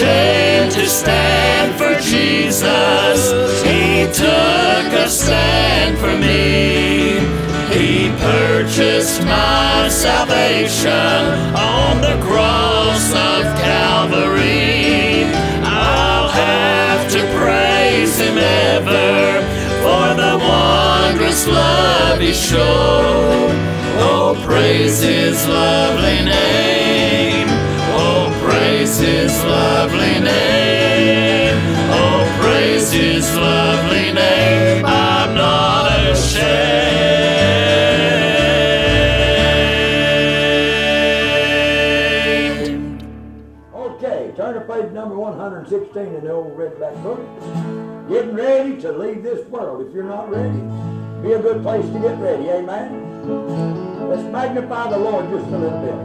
ashamed to stand for Jesus. He took a stand for me. He purchased my salvation on the cross of Calvary. I'll have to praise Him ever for the wondrous love He showed. Oh, praise His lovely name. His lovely name. Oh, praise His lovely name. I'm not ashamed. Okay, turn to page number 116 in the old red black book. Getting ready to leave this world if you're not ready. Be a good place to get ready, amen? Let's magnify the Lord just a little bit.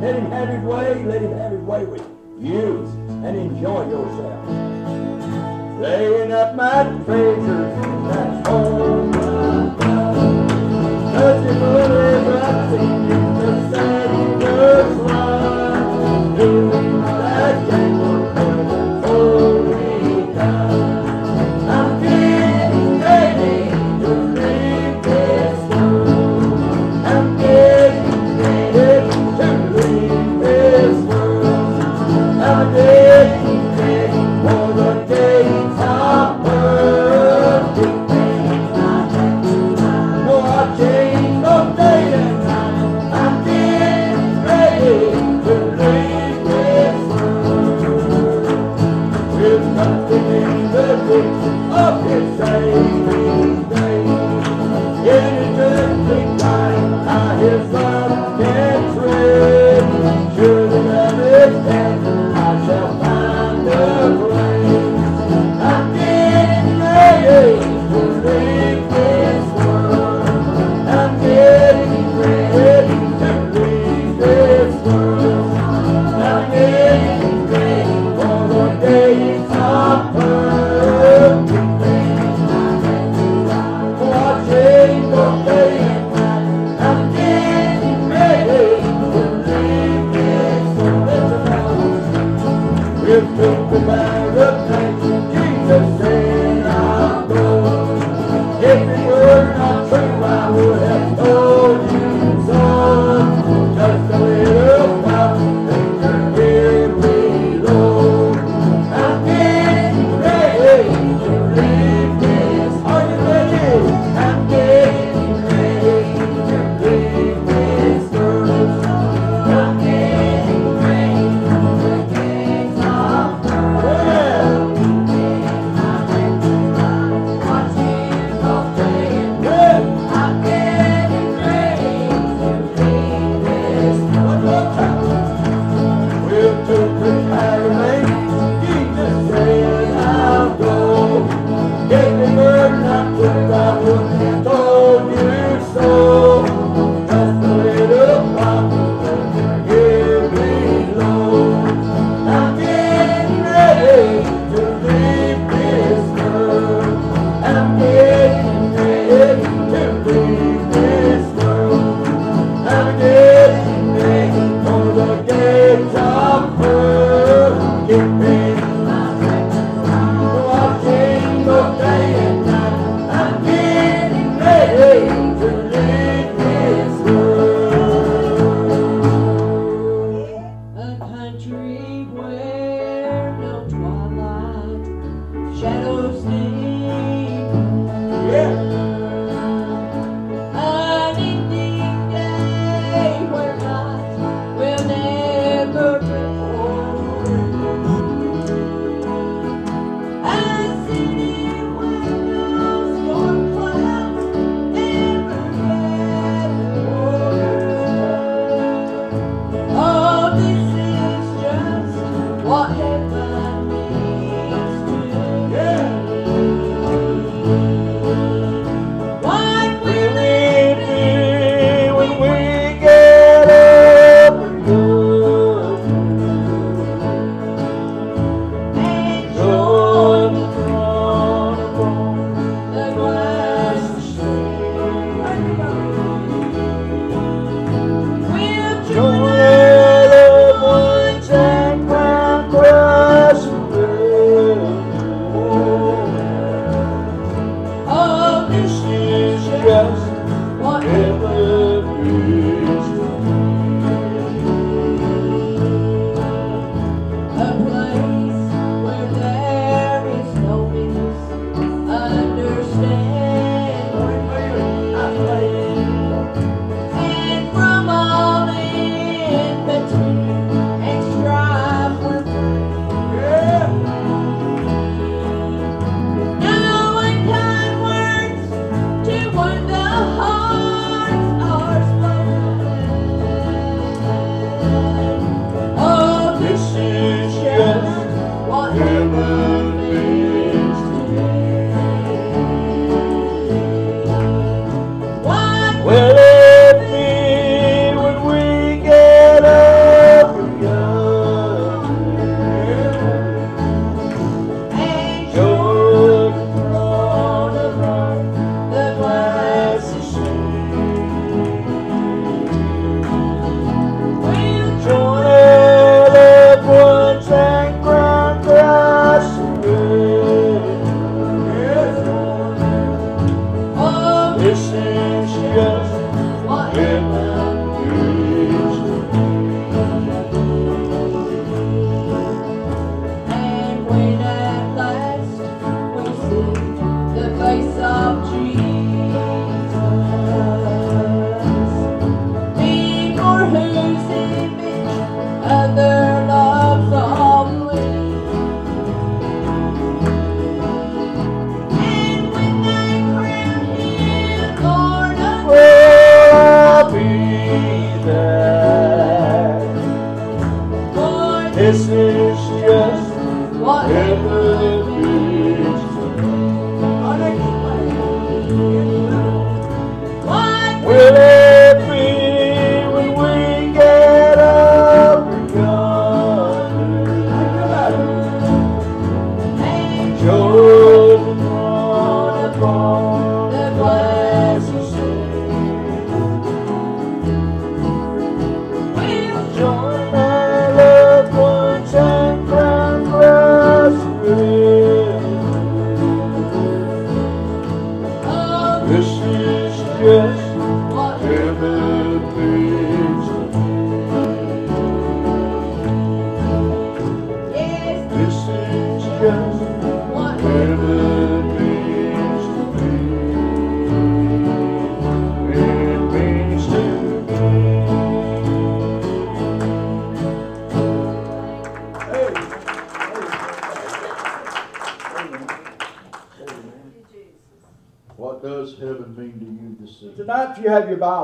Let him have his way. Let him have his way with you use, and enjoy yourself. Laying up my treasures, that's all. Touching whatever I see.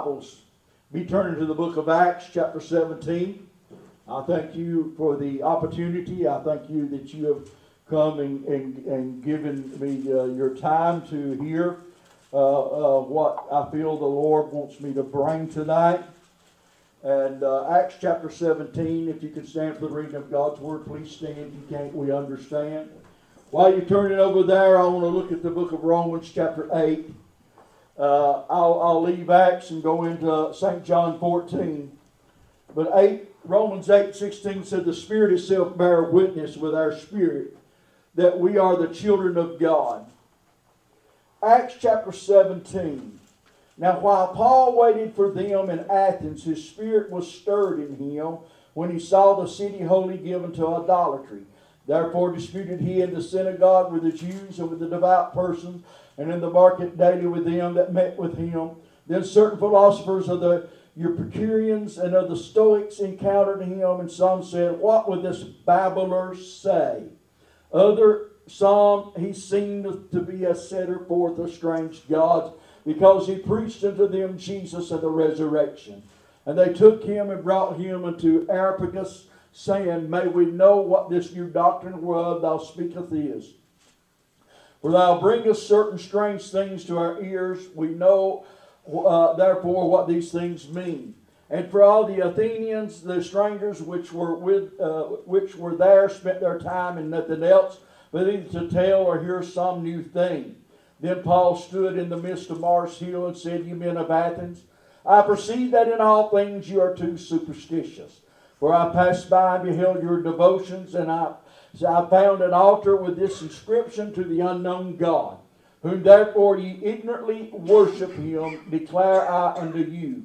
Bibles, be turning to the book of Acts, chapter 17. I thank you for the opportunity. I thank you that you have come and, and, and given me uh, your time to hear uh, uh, what I feel the Lord wants me to bring tonight. And uh, Acts chapter 17, if you can stand for the reading of God's word, please stand. You can't, we understand. While you're turning over there, I want to look at the book of Romans chapter 8. Uh, I'll, I'll leave Acts and go into St. John 14. But 8, Romans 8 16 said, The Spirit itself bear witness with our spirit that we are the children of God. Acts chapter 17. Now, while Paul waited for them in Athens, his spirit was stirred in him when he saw the city wholly given to idolatry. Therefore disputed he in the synagogue with the Jews and with the devout persons, and in the market daily with them that met with him. Then certain philosophers of the Epicureans and of the Stoics encountered him, and some said, What would this babbler say? Other some he seemed to be a setter forth of strange gods, because he preached unto them Jesus and the resurrection. And they took him and brought him unto Areopagus, saying, May we know what this new doctrine whereof thou speakest is. For thou bringest certain strange things to our ears. We know uh, therefore what these things mean. And for all the Athenians, the strangers which were with, uh, which were there, spent their time in nothing else, but either to tell or hear some new thing. Then Paul stood in the midst of Mars Hill and said, You men of Athens, I perceive that in all things you are too superstitious. For I passed by and beheld your devotions, and I, I found an altar with this inscription to the unknown God, whom therefore ye ignorantly worship him, declare I unto you.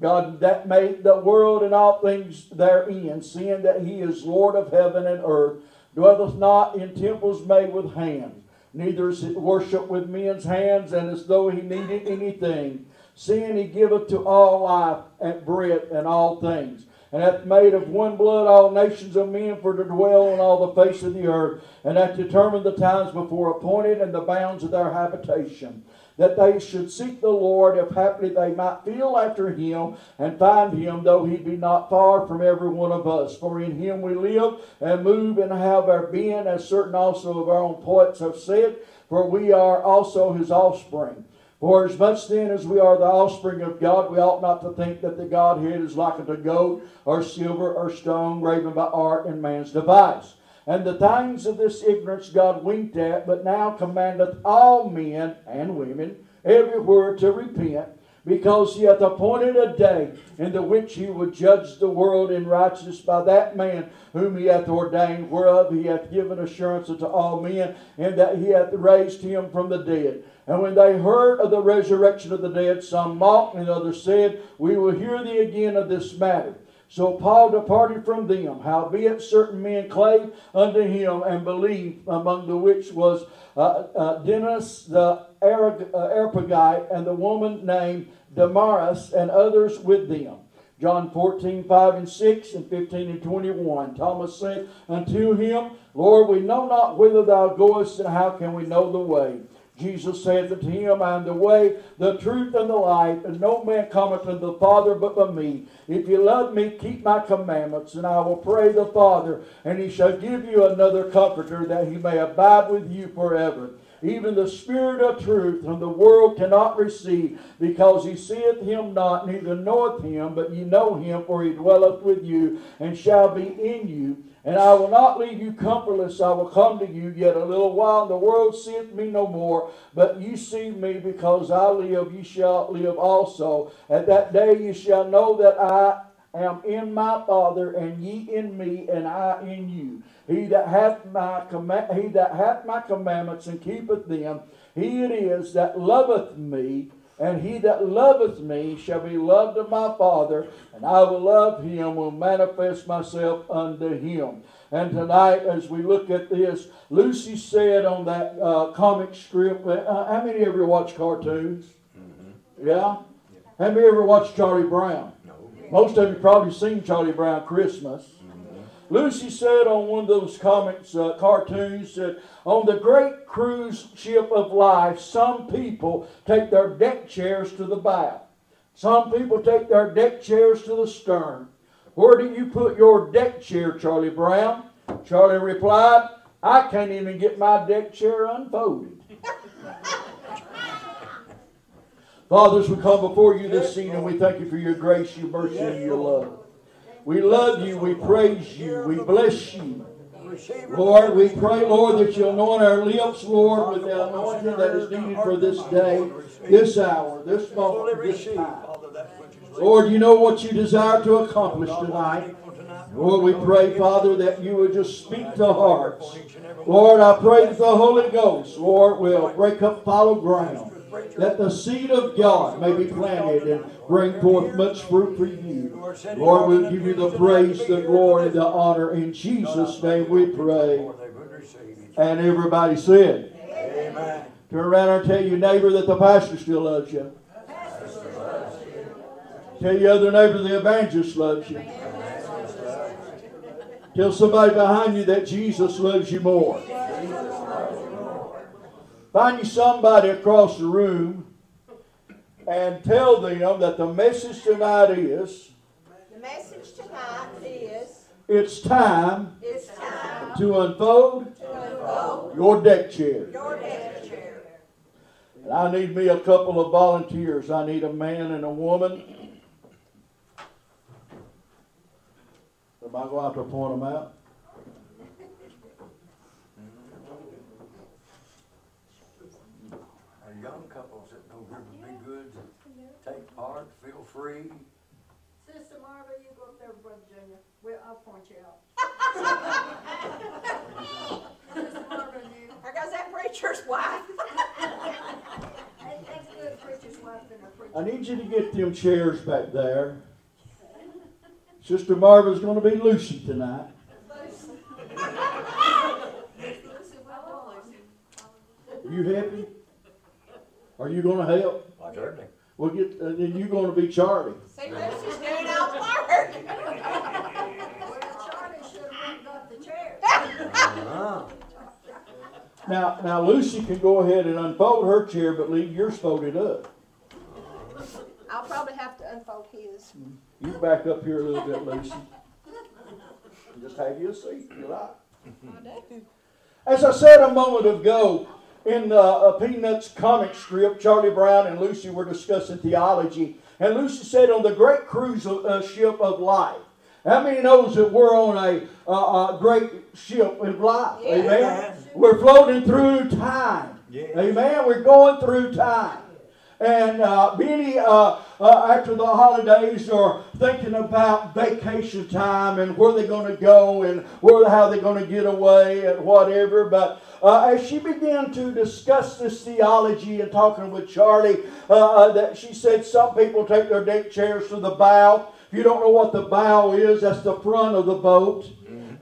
God that made the world and all things therein, seeing that he is Lord of heaven and earth, dwelleth not in temples made with hands, neither is it worship with men's hands, and as though he needed anything, seeing he giveth to all life and breath and all things, and hath made of one blood all nations of men for to dwell on all the face of the earth, and hath determined the times before appointed and the bounds of their habitation that they should seek the Lord, if haply they might feel after him and find him, though he be not far from every one of us. For in him we live and move and have our being, as certain also of our own poets have said, for we are also his offspring. For as much then as we are the offspring of God, we ought not to think that the Godhead is like unto gold, or silver, or stone, graven by art and man's device. And the things of this ignorance God winked at, but now commandeth all men and women everywhere to repent, because he hath appointed a day in the which he will judge the world in righteousness by that man whom he hath ordained, whereof he hath given assurance unto all men, and that he hath raised him from the dead. And when they heard of the resurrection of the dead, some mocked, and others said, We will hear thee again of this matter. So Paul departed from them. Howbeit certain men clave unto him and believed, among the which was uh, uh, Dennis the Arag- uh, Areopagite and the woman named Damaris and others with them. John 14, 5 and 6 and 15 and 21. Thomas said unto him, Lord, we know not whither thou goest, and how can we know the way? Jesus saith unto him, I am the way, the truth, and the life, and no man cometh unto the Father but by me. If you love me, keep my commandments, and I will pray the Father, and he shall give you another comforter, that he may abide with you forever. Even the Spirit of truth, whom the world cannot receive, because he seeth him not, neither knoweth him, but ye know him, for he dwelleth with you, and shall be in you. And I will not leave you comfortless. I will come to you yet a little while. And the world seeth me no more, but you see me because I live. You shall live also. At that day you shall know that I am in my Father, and ye in me, and I in you. He that hath my command, he that hath my commandments and keepeth them, he it is that loveth me. And he that loveth me shall be loved of my Father, and I will love him, will manifest myself unto him. And tonight, as we look at this, Lucy said on that uh, comic strip, uh, how many ever watch cartoons? Yeah? How many ever watched Charlie Brown? Most of you probably seen Charlie Brown Christmas. Lucy said on one of those comics, uh, cartoons, said, on the great cruise ship of life, some people take their deck chairs to the bow. Some people take their deck chairs to the stern. Where do you put your deck chair, Charlie Brown? Charlie replied, I can't even get my deck chair unfolded. Fathers, we come before you this evening. We thank you for your grace, your mercy, and your love. We love you. We praise you. We bless you. Lord, we pray, Lord, that you anoint our lips, Lord, with the anointing that is needed for this day, this hour, this moment, this time. Lord, you know what you desire to accomplish tonight. Lord, we pray, Father, that you would just speak to hearts. Lord, I pray that the Holy Ghost, Lord, will break up fallow ground, that the seed of God may be planted and bring forth much fruit for you. Lord, we'll give you the praise, the glory, the honor. In Jesus' name we pray. And everybody said, Amen. Turn around and tell your neighbor that the pastor still loves you. Tell your other neighbor the evangelist loves you. Tell somebody behind you that Jesus loves you more. Find you somebody across the room and tell them that the message tonight is The message tonight is, it's time it's time to unfold to unfold your deck chair. your deck chair. And I need me a couple of volunteers. I need a man and a woman. Am I going to have to point them out? And young couples that know who would be good to take part, feel free. Sister Marva, you go up there with Brother Junior. Well, I'll point you out. Sister Marva, you. There goes that preacher's wife. That- That's good preacher's wife and a preacher. I need you to get them chairs back there. Sister Marva's going to be Lucy tonight. Lucy, well, Lucy. Are you happy? Are you going to help? I certainly. Well, get, uh, then you're going to be Charlie. See, Lucy's doing all the work. Well, Charlie should have went and got the chair. Uh-huh. Now, now Lucy can go ahead and unfold her chair, but leave yours folded up. I'll probably have to unfold his. You back up here a little bit, Lucy. Just have you a seat, you like. I do. As I said a moment ago, in the uh, Peanuts comic strip, Charlie Brown and Lucy were discussing theology. And Lucy said, on the great cruise of, uh, ship of life. How many knows that we're on a, uh, a great ship of life? Yeah. Amen. We're floating through time. Yes. Amen. We're going through time. And uh, many, uh, uh, after the holidays, are thinking about vacation time and where they're going to go and where how they're going to get away and whatever. But uh, as she began to discuss this theology and talking with Charlie, uh, uh, that she said some people take their deck chairs to the bow. If you don't know what the bow is, that's the front of the boat.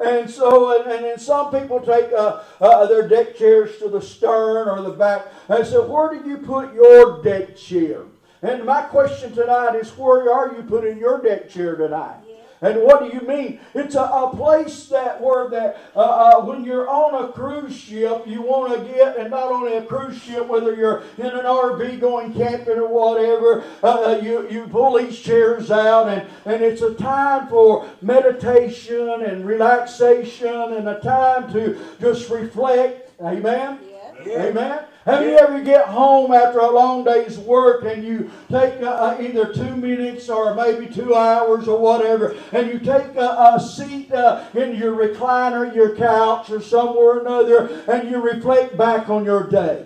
And so, and, and then some people take uh, uh, their deck chairs to the stern or the back. And so, where do you put your deck chair? And my question tonight is, where are you putting your deck chair tonight? And what do you mean? It's a, a place that where that uh, uh, when you're on a cruise ship, you want to get, and not only a cruise ship, whether you're in an RV going camping or whatever, uh, uh, you, you pull these chairs out, and, and it's a time for meditation and relaxation and a time to just reflect. Amen? Yes. Amen. Have you ever get home after a long day's work and you take uh, either two minutes or maybe two hours or whatever, and you take a, a seat uh, in your recliner, your couch, or somewhere or another, and you reflect back on your day?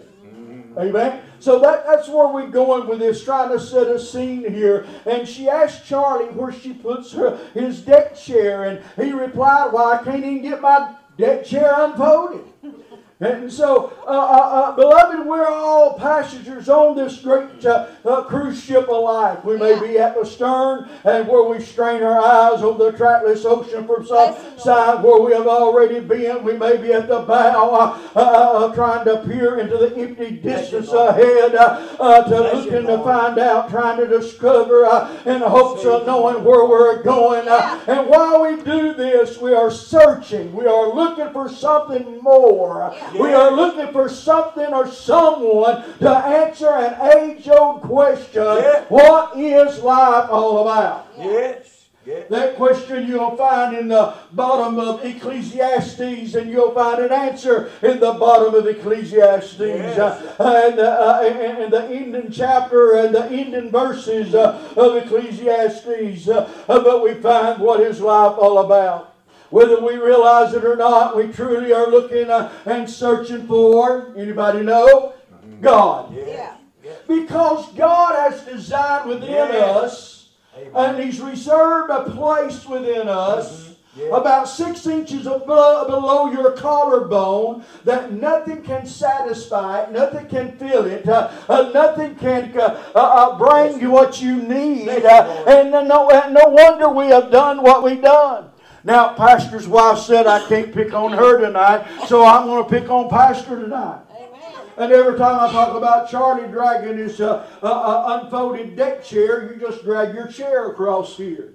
Amen. So that, that's where we're going with this, trying to set a scene here. And she asked Charlie where she puts her his deck chair, and he replied, "Well, I can't even get my deck chair unfolded." And so, uh, uh, uh, beloved, we're all passengers on this great uh, uh, cruise ship of life. We may be at the stern and where we strain our eyes over the trackless ocean from some side where we have already been. We may be at the bow uh, uh, uh, trying to peer into the empty distance ahead uh, uh, to looking you, to find out, trying to discover uh, in the hopes of knowing where we're going. Uh, and while we do this, we are searching. We are looking for something more. We are looking for something or someone to answer an age-old question. Yeah. What is life all about? Yes. That question you'll find in the bottom of Ecclesiastes, and you'll find an answer in the bottom of Ecclesiastes. Yes. Uh, and, uh, and, and the ending chapter and the ending verses uh, of Ecclesiastes. Uh, but we find what is life all about. Whether we realize it or not, we truly are looking uh, and searching for, anybody know? God. Yeah. Because God has designed within Yes. us and He's reserved a place within us. Yeah. About six inches above, below your collarbone, that nothing can satisfy it, nothing can fill it, uh, uh, nothing can uh, uh, uh, bring you what you need, Thank you, uh, and no, and no wonder we have done what we've done. Now, Pastor's wife said I can't pick on her tonight, so I'm going to pick on Pastor tonight. Amen. And every time I talk about Charlie dragging his uh, uh, uh, unfolded deck chair, you just drag your chair across here.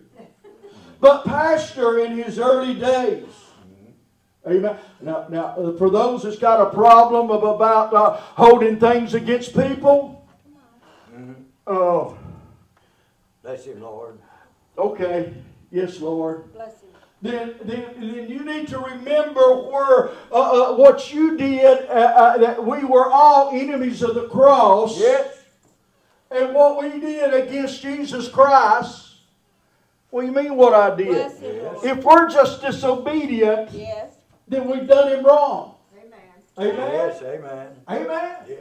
But Pastor, in his early days, Amen. Now, now uh, for those that's got a problem of about uh, holding things against people, oh, Bless you, Lord. okay, yes, Lord. Bless you. Then, then, then you need to remember where uh, uh, what you did. Uh, uh, that we were all enemies of the cross, Yes. and what we did against Jesus Christ. What do you mean? What I did? Bless you, Lord. If we're just disobedient, Yes. then we've done him wrong. Amen. Amen. Yes. Amen. Amen. Yes.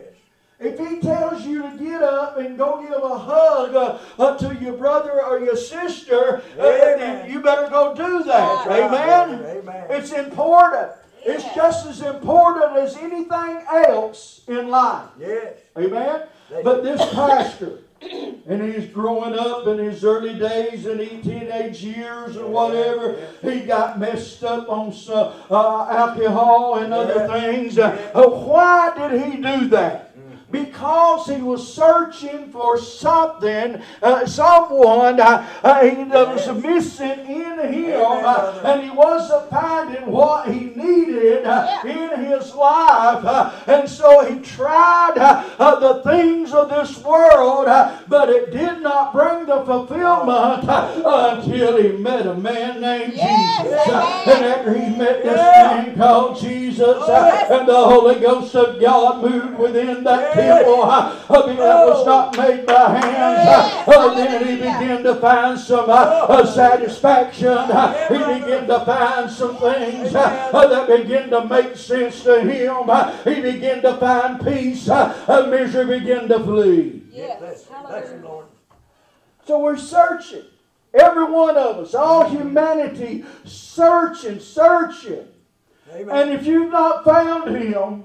If he tells you to get up and go give a hug uh, uh, to your brother or your sister, uh, you better go do that. Right, Amen. Amen. It's important. It's just as important as anything else in life. Yes. Amen. But this pastor, and he's growing up in his early days and his teenage years or whatever, he got messed up on some, uh, alcohol and other Yeah. things. Uh, uh, why did he do that? Because he was searching for something, uh, someone uh, uh, he, that was missing in him, uh, and he wasn't finding what he needed uh, in his life. uh, and so he tried the things of this world, but it did not bring the fulfillment until he met a man named Yes, Jesus. Amen. and after he met this Yeah. man called Jesus, Yes. and the Holy Ghost of God moved within that Yes. Temple uh, that was not made by hands, uh, Yes. then he Hallelujah. began to find some uh, uh, satisfaction. he began to find some things uh, uh, that began to make sense to him. He began to find peace. Uh, misery began to flee. Yes. Bless, bless Hallelujah. Lord. So we're searching. Every one of us, all humanity, searching, searching. Amen. And if you've not found him,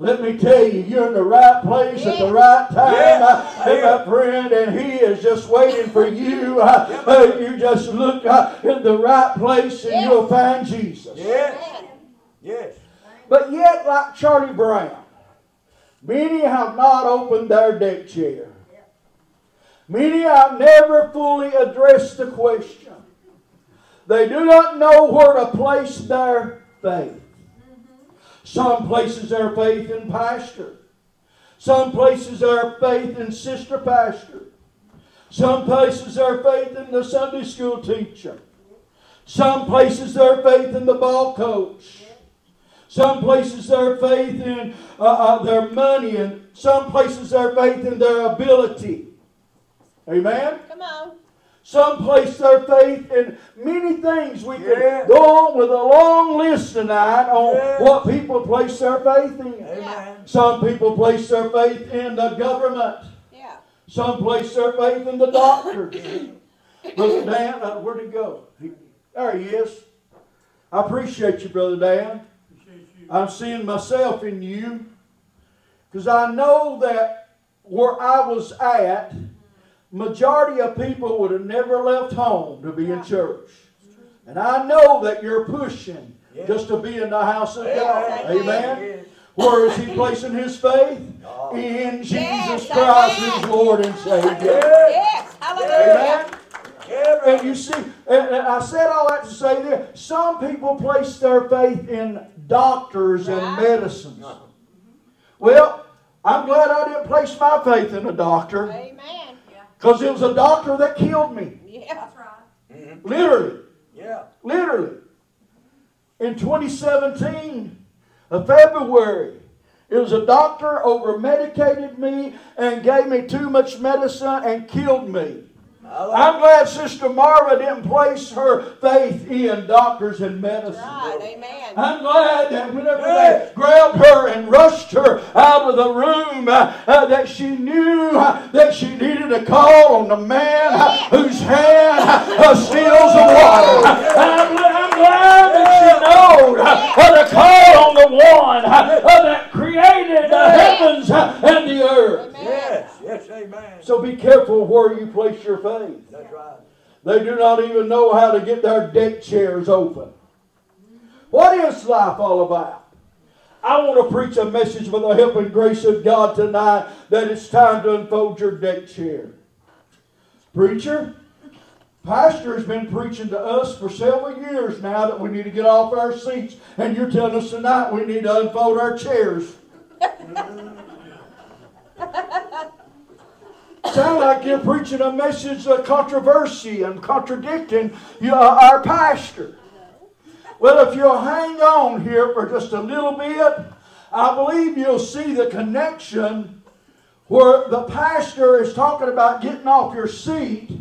let me tell you, you're in the right place at the right time, Yeah. uh, and my friend, and he is just waiting for you. Uh, uh, you just look uh, in the right place and Yes. you'll find Jesus. yes. Amen. Yes. But yet, like Charlie Brown, many have not opened their deck chair. Many have never fully addressed the question They do not know where to place their faith. Some places their faith in pastor. Some places their faith in sister pastor. Some places their faith in the Sunday school teacher. Some places their faith in the ball coach. Some places their faith in uh, uh, their money, and some places their faith in their ability. Amen. Come on. Some place their faith in many things. We Yeah. can go on with a long list tonight on Yeah. what people place their faith in. Amen. Some people place their faith in the government. Yeah. Some place their faith in the doctors. Brother Dan, uh, where'd he go? He, there he is. I appreciate you, Brother Dan. I'm seeing myself in you because I know that where I was at, majority of people would have never left home to be in church. And I know that you're pushing Yeah. just to be in the house of God. Amen. Amen. Where is he placing his faith? Oh. In Jesus Yes, Christ, amen. his Lord and Savior. Yes. Hallelujah. Amen. And you see, and, and I said all that to say this. Some people place their faith in doctors and medicines. Well, I'm glad I didn't place my faith in a doctor Amen. Because it was a doctor that killed me. Yeah. That's right. Mm-hmm. Literally. Yeah. Literally. In 2017, of uh, February, it was a doctor over medicated me and gave me too much medicine and killed me. I'm glad Sister Marva didn't place her faith in doctors and medicine. Right. I'm glad that whenever they grabbed her and rushed her out of the room, uh, uh, that she knew uh, that she needed to call on the man whose hand uh, steals the water. Glad that knows uh, to call on the one uh, that created the heavens and the earth. Yes. Yes. Amen. So be careful where you place your faith. That's right. They do not even know how to get their deck chairs open. What is life all about? I want to preach a message with the help and grace of God tonight that it's time to unfold your deck chair. Preacher, Pastor has been preaching to us for several years now that we need to get off our seats, and you're telling us tonight we need to unfold our chairs. Sound like you're preaching a message of controversy and contradicting uh, our pastor. Well, if you'll hang on here for just a little bit, I believe you'll see the connection where the pastor is talking about getting off your seat,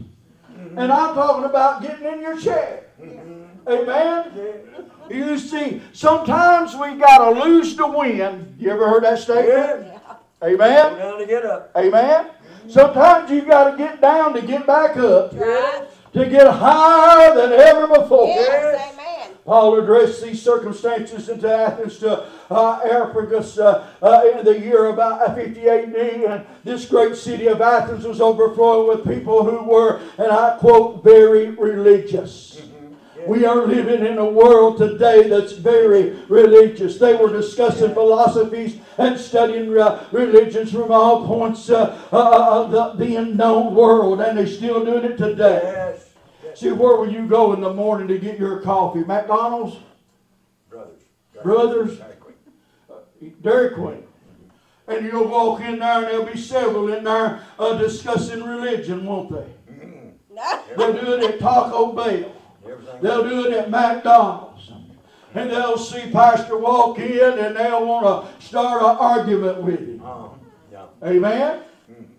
and I'm talking about getting in your chair. Mm-hmm. Amen? You see, sometimes we got to lose to win. You ever heard that statement? Amen? Down to get up. Amen? Mm-hmm. Sometimes you got to get down to get back up, Right. to get higher than ever before. Yes. Amen. Paul addressed these circumstances into Athens to uh, Areopagus uh, uh, in the year about 50 AD, and this great city of Athens was overflowing with people who were, and I quote, very religious. We are living in a world today that's very religious. They were discussing philosophies and studying uh, religions from all points uh, uh, of the, the unknown world, and they're still doing it today. Yes. See, where will you go in the morning to get your coffee? McDonald's? Brothers. Brothers. Dairy Queen. Dairy Queen. And you'll walk in there and there'll be several in there uh, discussing religion, won't they? No. They'll do it at Taco Bell. They'll do it at McDonald's. And they'll see Pastor walk in and they'll want to start an argument with him. Uh, yeah. Amen?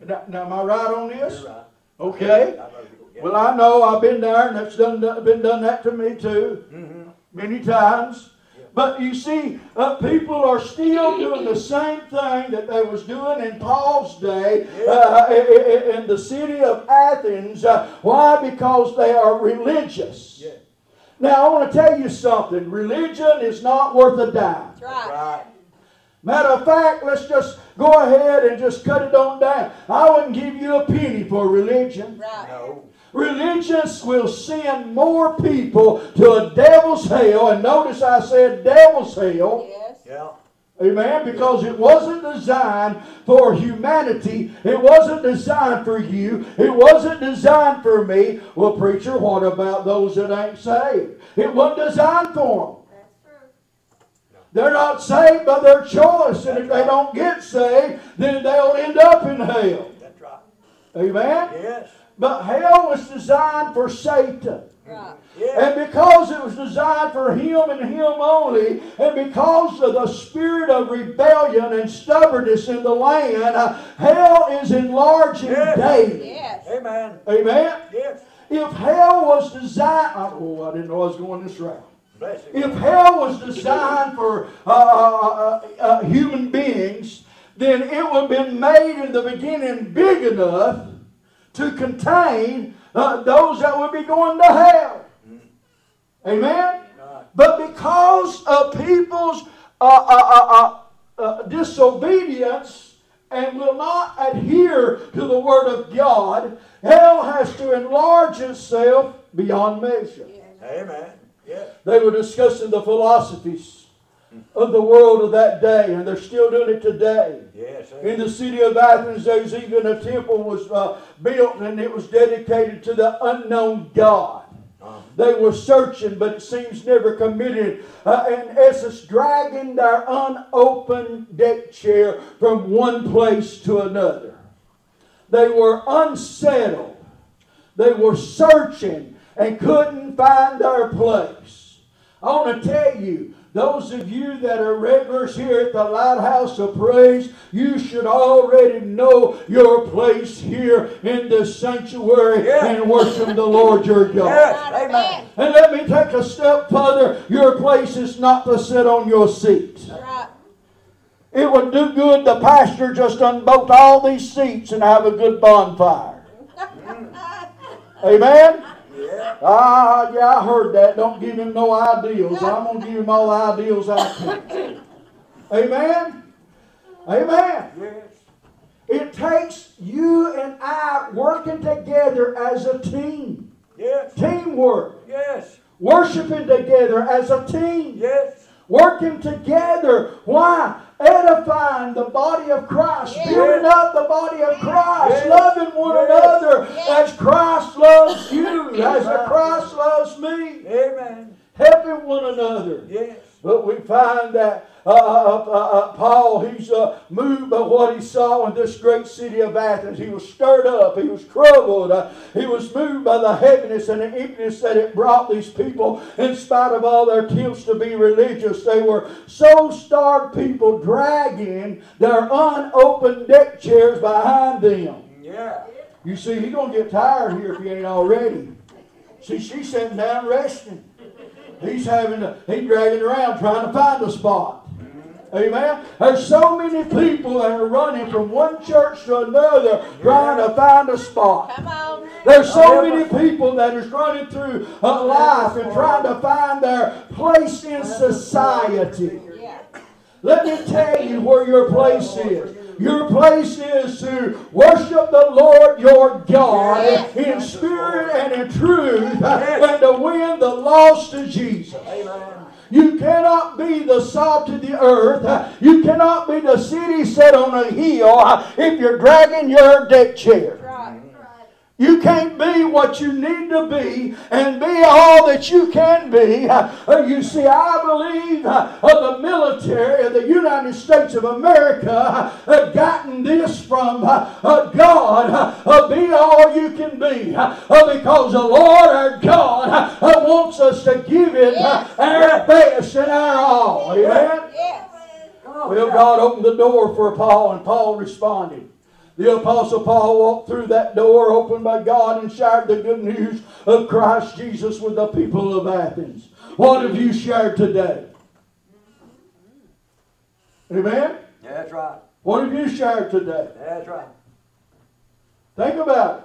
Now, now, am I right on this? Right. Okay. I love you. Yeah. Well, I know I've been there, and that's done been done that to me too, Mhm. many times. But you see, uh, people are still doing the same thing that they was doing in Paul's day uh, i- i- in the city of Athens. Uh, why? Because they are religious. Yeah. Now, I want to tell you something. Religion is not worth a dime. That's right. Right. Matter of fact, let's just go ahead and just cut it on down. I wouldn't give you a penny for religion. Right. No. Religious will send more people to a devil's hell. And notice I said devil's hell. Yes. Yeah. Amen. Because it wasn't designed for humanity. It wasn't designed for you. It wasn't designed for me. Well, preacher, what about those that ain't saved? It wasn't designed for them. That's true. They're not saved by their choice. And if they don't get saved, then they'll end up in hell. That's right. Amen. Yes. But hell was designed for Satan. Right. Yeah. And because it was designed for him and him only, and because of the spirit of rebellion and stubbornness in the land, uh, hell is enlarging Yes. daily. Yes. Amen. Amen? Yes. If hell was designed, oh, I didn't know I was going this route. If hell was designed for uh, uh, uh, uh, human beings, then it would have been made in the beginning big enough to contain uh, those that would be going to hell. Amen? But because of people's uh, disobedience and will not adhere to the Word of God, hell has to enlarge itself beyond measure. Amen. They were discussing the philosophies of the world of that day, and they're still doing it today. Yes. In the city of Athens, there's even a temple was uh, built, and it was dedicated to the unknown God. Uh, They were searching, but it seems never committed. Uh, in essence, dragging their unopened deck chair from one place to another. They were unsettled. They were searching and couldn't find their place. I want to tell you, those of you that are regulars here at the Lighthouse of Praise, you should already know your place here in the sanctuary Yeah. and worship the Lord your God. Amen. And let me take a step further. Your place is not to sit on your seat. Right. It would do good the pastor just unbolt all these seats and have a good bonfire. Amen? Ah, yeah, I heard that. Don't give him no ideals. I'm going to give him all the ideals I can. Amen? Amen. Yes. It takes you and I working together as a team. Yes. Teamwork. Yes. Worshiping together as a team. Yes. Working together. Why? Edifying the body of Christ. Yes. Building up the body of Christ. Yes. Loving one Yes. another as Christ loves you. As Christ loves me. Amen. Helping one another. Yes. But we find that uh, uh, uh, uh, Paul, he's uh, moved by what he saw in this great city of Athens. He was stirred up. He was troubled. Uh, he was moved by the heaviness and the emptiness that it brought these people. In spite of all their attempts to be religious, they were so starved people dragging their unopened deck chairs behind them. Yeah. You see, he's going to get tired here if he ain't already. See, she's sitting down resting. He's having to, he's dragging around trying to find a spot. Amen. There's so many people that are running from one church to another trying to find a spot. Come on. There's so many people that is running through uh, life and trying to find their place in society. Let me tell you where your place is. Your place is to worship the Lord your God Yes. in spirit and in truth and to win the lost to Jesus. Amen. You cannot be the salt of the earth. You cannot be the city set on a hill if you're dragging your deck chair. Right. You can't be what you need to be and be all that you can be. Uh, you see, I believe uh, the military of the United States of America uh, have gotten this from God. Be all you can be. Because the Lord our God wants us to give it uh, our best and our all. Amen? Yes. Well, God opened the door for Paul, and Paul responded. The Apostle Paul walked through that door opened by God and shared the good news of Christ Jesus with the people of Athens. What have you shared today? Amen? That's right. What have you shared today? That's right. Think about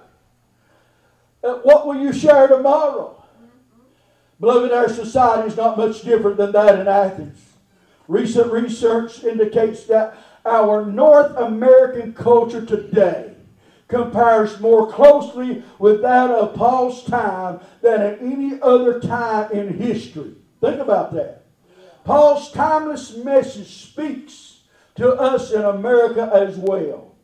it. Uh, What will you share tomorrow? Beloved, our society is not much different than that in Athens. Recent research indicates that our North American culture today compares more closely with that of Paul's time than at any other time in history. Think about that. Paul's timeless message speaks to us in America as well.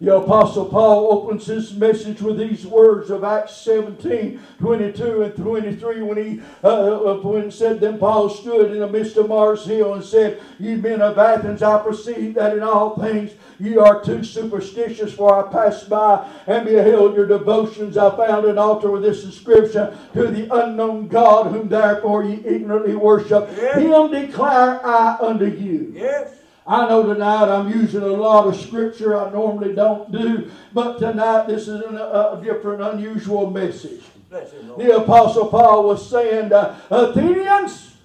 The Apostle Paul opens his message with these words of Acts 17, 22 and 23 when he uh, when said, Then Paul stood in the midst of Mars Hill and said, Ye men of Athens, I perceive that in all things ye are too superstitious, for I passed by and beheld your devotions. I found an altar with this inscription, To the unknown God, whom therefore ye ignorantly worship. Yes. Him declare I unto you. Yes. I know tonight I'm using a lot of scripture I normally don't do, but tonight this is an, a, different, unusual message. The Apostle Paul was saying, uh, Athenians,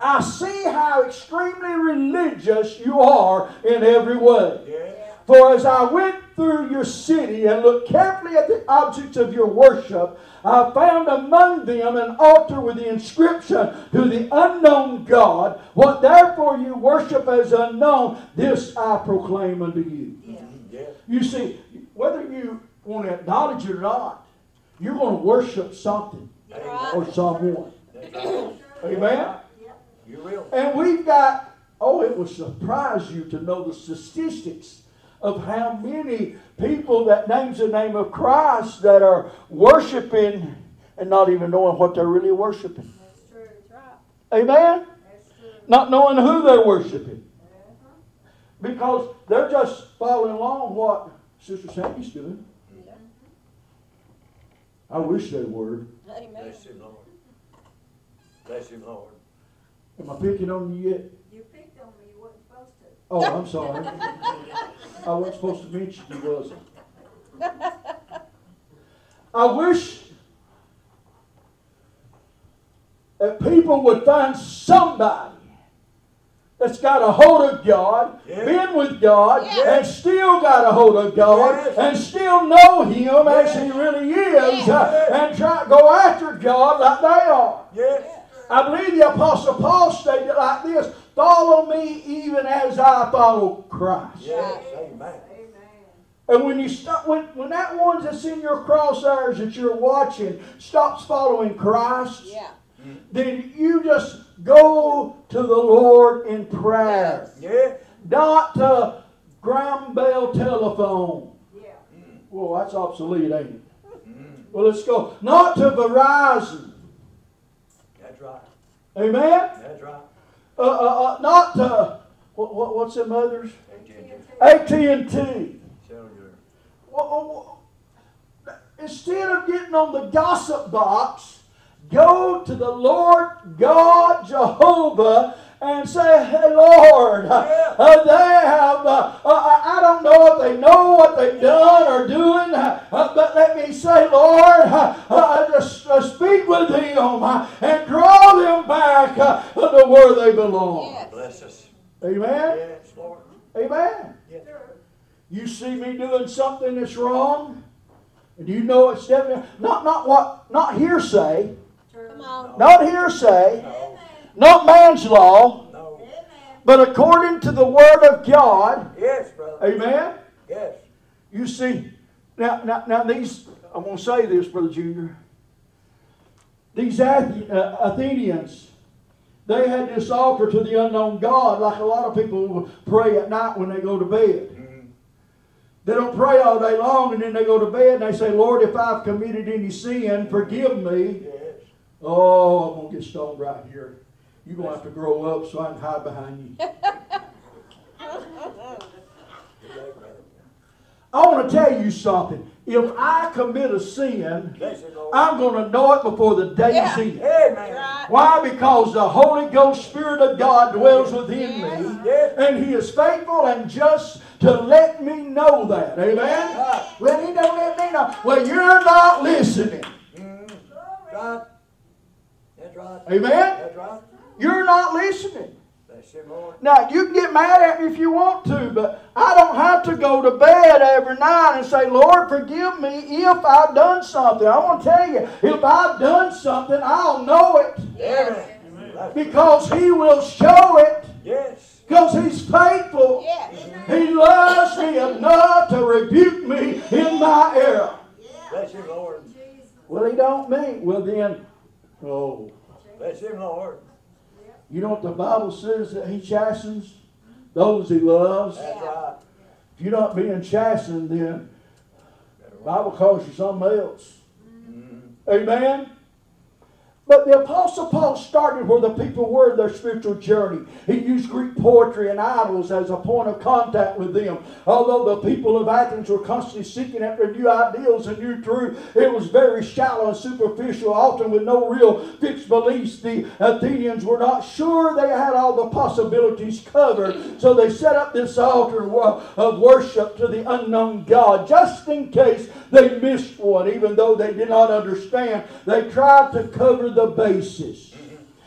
I see how extremely religious you are in every way. For as I went through your city and looked carefully at the objects of your worship, I found among them an altar with the inscription to the unknown God. What therefore you worship as unknown, this I proclaim unto you. Yes. You see, whether you want to acknowledge it or not, you're going to worship something Right. or someone. Amen? You will. And we've got, oh, it will surprise you to know the statistics of how many people that names the name of Christ that are worshiping and not even knowing what they're really worshiping. That's true. That's right. Amen? Not knowing who they're worshiping. Uh-huh. Because they're just following along what Sister Sammy's doing. I wish they were. Amen. Bless him, Lord. Bless him, Lord. Am I picking on you yet? You picked on me, you wasn't supposed to. Oh, I'm sorry. I wasn't supposed to mention you, was I? I wish that people would find somebody that's got a hold of God, Yeah. been with God, Yeah. and still got a hold of God, Yes. and still know Him as He really is, Yeah. uh, and try go after God like they are. Yes. I believe the Apostle Paul stated it like this Follow me even as I follow Christ. Yes. Amen. Amen. And when you stop, when, when that one that's in your crosshairs that you're watching stops following Christ, Yeah. then you just go to the Lord in prayer. Yes. Not to ground bell telephone. Yeah. Well, that's obsolete, ain't it? Well, let's go. Not to Verizon. That's right. Amen? That's right. Uh, uh, uh, not to, what, what, what's them others? AT&T. AT&T. Cellular. Well, uh, Instead of getting on the gossip box, go to the Lord God Jehovah and say, Hey Lord, uh, they have, uh, uh, I don't know if they know what they've done or doing, uh, but let me say, Lord, uh, uh, just uh, speak with them uh, and draw them back uh, to where they belong. Yes. Bless us. Amen? Yes, Lord. Amen. Yes. You see me doing something that's wrong, and you know it's definitely not not what not hearsay, Come on. not hearsay, No. Not man's law, No. But according to the word of God. Yes, brother. Amen. Yes. You see, now now now these I'm going to say this, brother Junior. These Ath- uh, Athenians, they had this altar to the unknown God, like a lot of people pray at night when they go to bed. Mhm. They don't pray all day long and then they go to bed and they say, Lord, if I've committed any sin, forgive me. Yes. Oh, I'm going to get stoned right here. You're going to have to grow up so I can hide behind you. Good day, brother. I want to tell you something. If I commit a sin, Bless you, Lord. I'm going to know it before the day's Yeah. end. Amen. Right. Why? Because the Holy Ghost Spirit of God dwells within me. And He is faithful and just to let me know that. Amen? Right. Well, He don't let me know. Well, you're not listening. Right. That's right. Amen? That's right. You're not listening. Bless you, Lord. Now, you can get mad at me if you want to, but I don't have to go to bed every night and say, Lord, forgive me if I've done something. I want to tell you, if I've done something, I'll know it Amen. Bless- because He will show it Yes. because He's faithful. Yes. He loves me enough to rebuke me in my error. Bless you, Lord. Well, He don't mean. Well, then, oh, Bless him, Lord. You know what the Bible says that he chastens? Those he loves. That's right. If you're not being chastened, then the Bible calls you something else. Mm-hmm. Amen? But the Apostle Paul started where the people were in their spiritual journey. He used Greek poetry and idols as a point of contact with them. Although the people of Athens were constantly seeking after new ideals and new truth, it was very shallow and superficial, often with no real fixed beliefs. The Athenians were not sure they had all the possibilities covered, so they set up this altar of worship to the unknown God, just in case they missed one, even though they did not understand. They tried to cover the bases.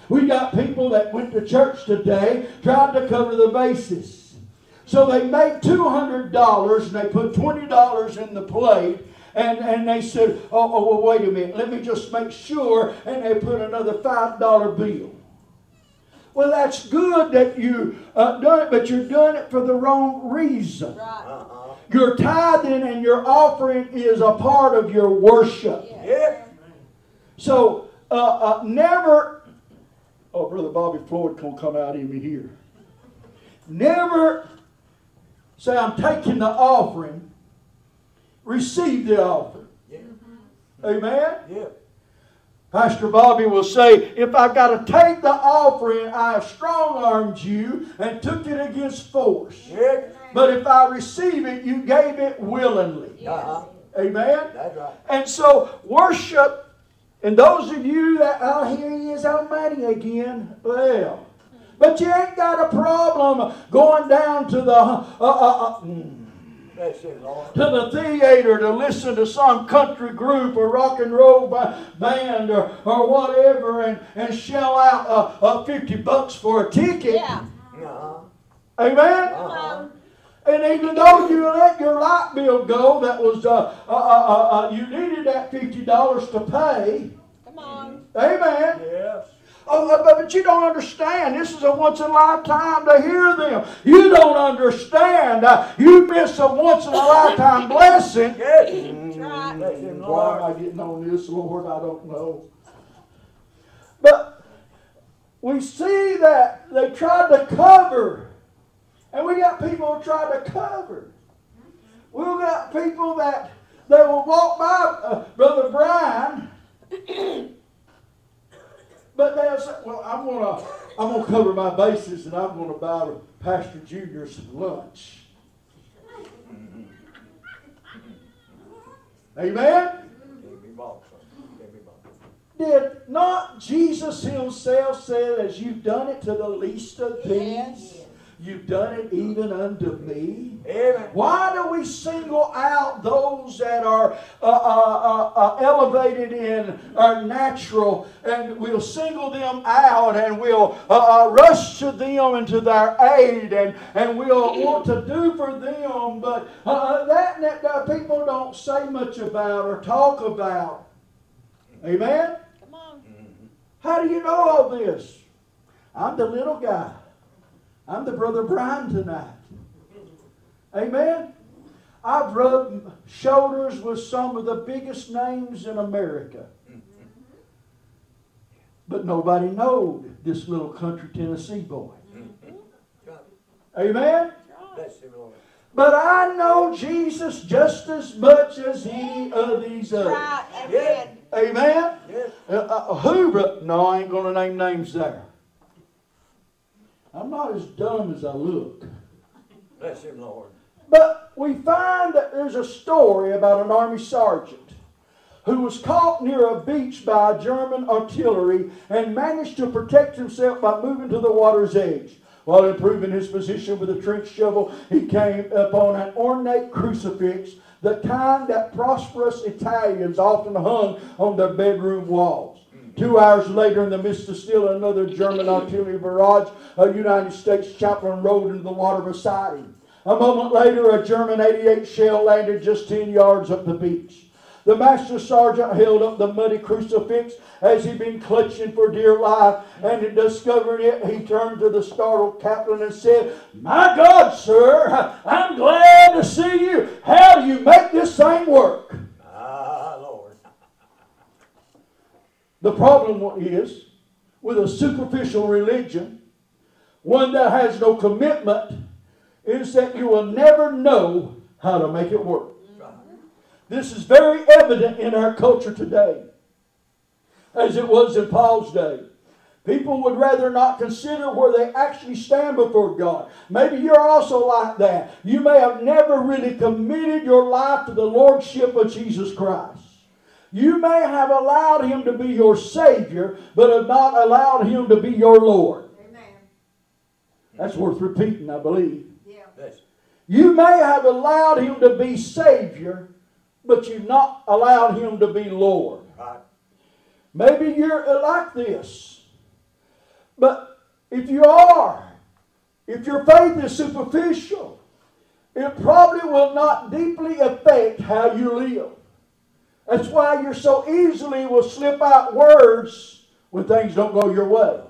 We got people that went to church today tried to cover the bases. So they made $200 and they put $20 in the plate and, and they said, oh, oh, well, wait a minute, let me just make sure. And they put another $5 bill. Well, that's good that you uh, done it, but you're doing it for the wrong reason. Right. Your tithing and your offering is a part of your worship. Yeah. So uh, uh, never, oh, Brother Bobby Floyd can come out in me here. Never say, I'm taking the offering, receive the offering. Yeah. Amen? Yeah. Pastor Bobby will say, if I've got to take the offering, I have strong armed you and took it against force. Yeah. But if I receive it, you gave it willingly. Uh-huh. Amen? That's right. And so worship, and those of you that, oh, here he is on money again, well, but you ain't got a problem going down to the, uh, uh, uh, mm, That's it, Lord. to the theater to listen to some country group or rock and roll ba- band or, or whatever and, and shell out uh, uh, 50 bucks for a ticket. Yeah. Uh-huh. Amen? Uh-huh. And even though you let your light bill go, that was uh, uh, uh, uh, uh, you needed that fifty dollars to pay. Come on. Amen. Yes. Oh, uh, but, but you don't understand. This is a once in a lifetime to hear them. You don't understand. Uh, you miss a once in a lifetime blessing. Yes. right. Bless him, Why am I getting on this, Lord? I don't know. But we see that they tried to cover, and we got people who try to cover. We've got people that they will walk by uh, Brother Brian, but they'll say, "Well, I'm gonna, I'm gonna cover my bases, and I'm gonna buy Pastor Junior some lunch." Amen. Did not Jesus himself say, as you've done it to the least of these, you've done it even unto me? Amen. Why do we single out those that are uh, uh, uh, uh, elevated in our natural and we'll single them out and we'll uh, uh, rush to them and to their aid and, and we'll want to do for them, but uh, that, that uh, people don't say much about or talk about? Amen? Come on. How do you know all this? I'm the little guy. I'm the brother Brian tonight. Amen. I've rubbed shoulders with some of the biggest names in America. But nobody knowed this little country Tennessee boy. Amen. Bless him, Lord. But I know Jesus just as much as any of these others. Right. Amen. Amen. Yes. Uh, uh, who? No, I ain't going to name names there. I'm not as dumb as I look. Bless him, Lord. But we find that there's a story about an army sergeant who was caught near a beach by German artillery and managed to protect himself by moving to the water's edge. While improving his position with a trench shovel, he came upon an ornate crucifix, the kind that prosperous Italians often hung on their bedroom walls. Two hours later, in the midst of still another German artillery barrage, a United States chaplain rode into the water beside him. A moment later, a German 88 shell landed just 10 yards up the beach. The master sergeant held up the muddy crucifix as he'd been clutching for dear life, and in discovering it, he turned to the startled captain and said, My God, sir, I'm glad to see you. How do you make this thing work? Ah, Lord. The problem is, with a superficial religion, one that has no commitment, is that you will never know how to make it work. This is very evident in our culture today, as it was in Paul's day. People would rather not consider where they actually stand before God. Maybe you're also like that. You may have never really committed your life to the Lordship of Jesus Christ. You may have allowed Him to be your Savior, but have not allowed Him to be your Lord. Amen. That's worth repeating, I believe. Yeah. You may have allowed Him to be Savior, but you've not allowed Him to be Lord. Right. Maybe you're like this. But if you are, if your faith is superficial, it probably will not deeply affect how you live. That's why you're so easily will slip out words when things don't go your way.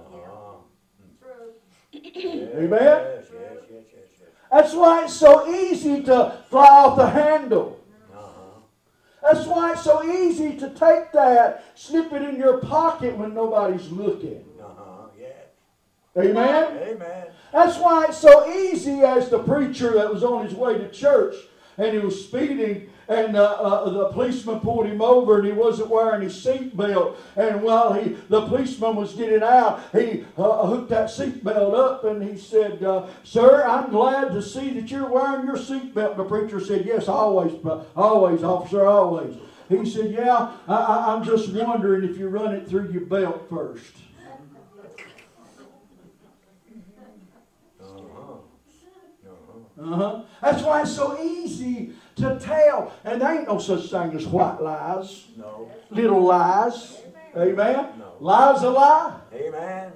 Amen? Yes, yes, yes, yes, yes. That's why it's so easy to fly off the handle. Uh-huh. That's why it's so easy to take that, slip it in your pocket when nobody's looking. Uh-huh. Amen? Amen. That's why it's so easy as the preacher that was on his way to church and he was speeding and uh, uh, the policeman pulled him over and he wasn't wearing his seatbelt. And while he the policeman was getting out he uh, hooked that seatbelt up and he said uh, sir i'm glad to see that you're wearing your seatbelt. The preacher said yes always uh, always officer always. He said yeah I, I, i'm just wondering if you run it through your belt first. Uh-huh. That's why it's so easy to tell. And there ain't no such thing as white lies, No. little lies. Amen? No. Lie's a lie. Amen.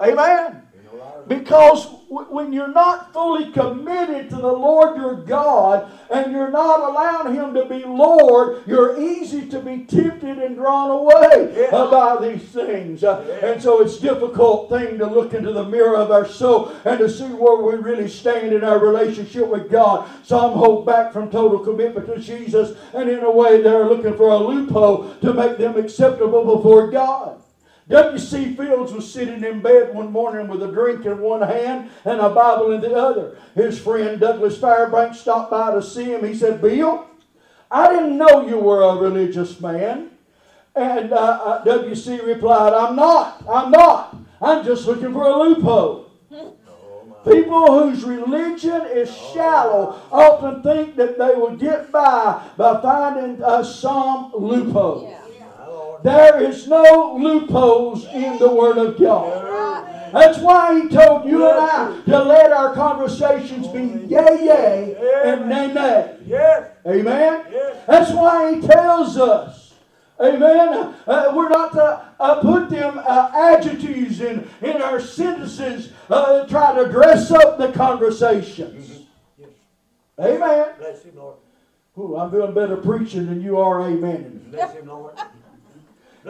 Amen. You know, I- Because when you're not fully committed to the Lord your God and you're not allowing Him to be Lord, you're easy to be tempted and drawn away Yeah. by these things. Uh, Yeah. And so it's a difficult thing to look into the mirror of our soul and to see where we really stand in our relationship with God. Some hold back from total commitment to Jesus, and in a way they're looking for a loophole to make them acceptable before God. W.C. Fields was sitting in bed one morning with a drink in one hand and a Bible in the other. His friend Douglas Fairbanks stopped by to see him. He said, Bill, I didn't know you were a religious man. And uh, uh, W.C. replied, I'm not. I'm not. I'm just looking for a loophole. People whose religion is shallow often think that they will get by by finding uh, some loophole. Yeah. There is no loopholes in the Word of God. That's why He told you and I to let our conversations be yea, yea, and nay, nay. Amen? That's why He tells us. Amen. Uh, we're not to uh, put them uh, adjectives in, in our sentences, uh, try to dress up the conversations. Yes. Amen. Bless him, Lord. Ooh, I'm doing better preaching than you are amen. Bless him, Lord.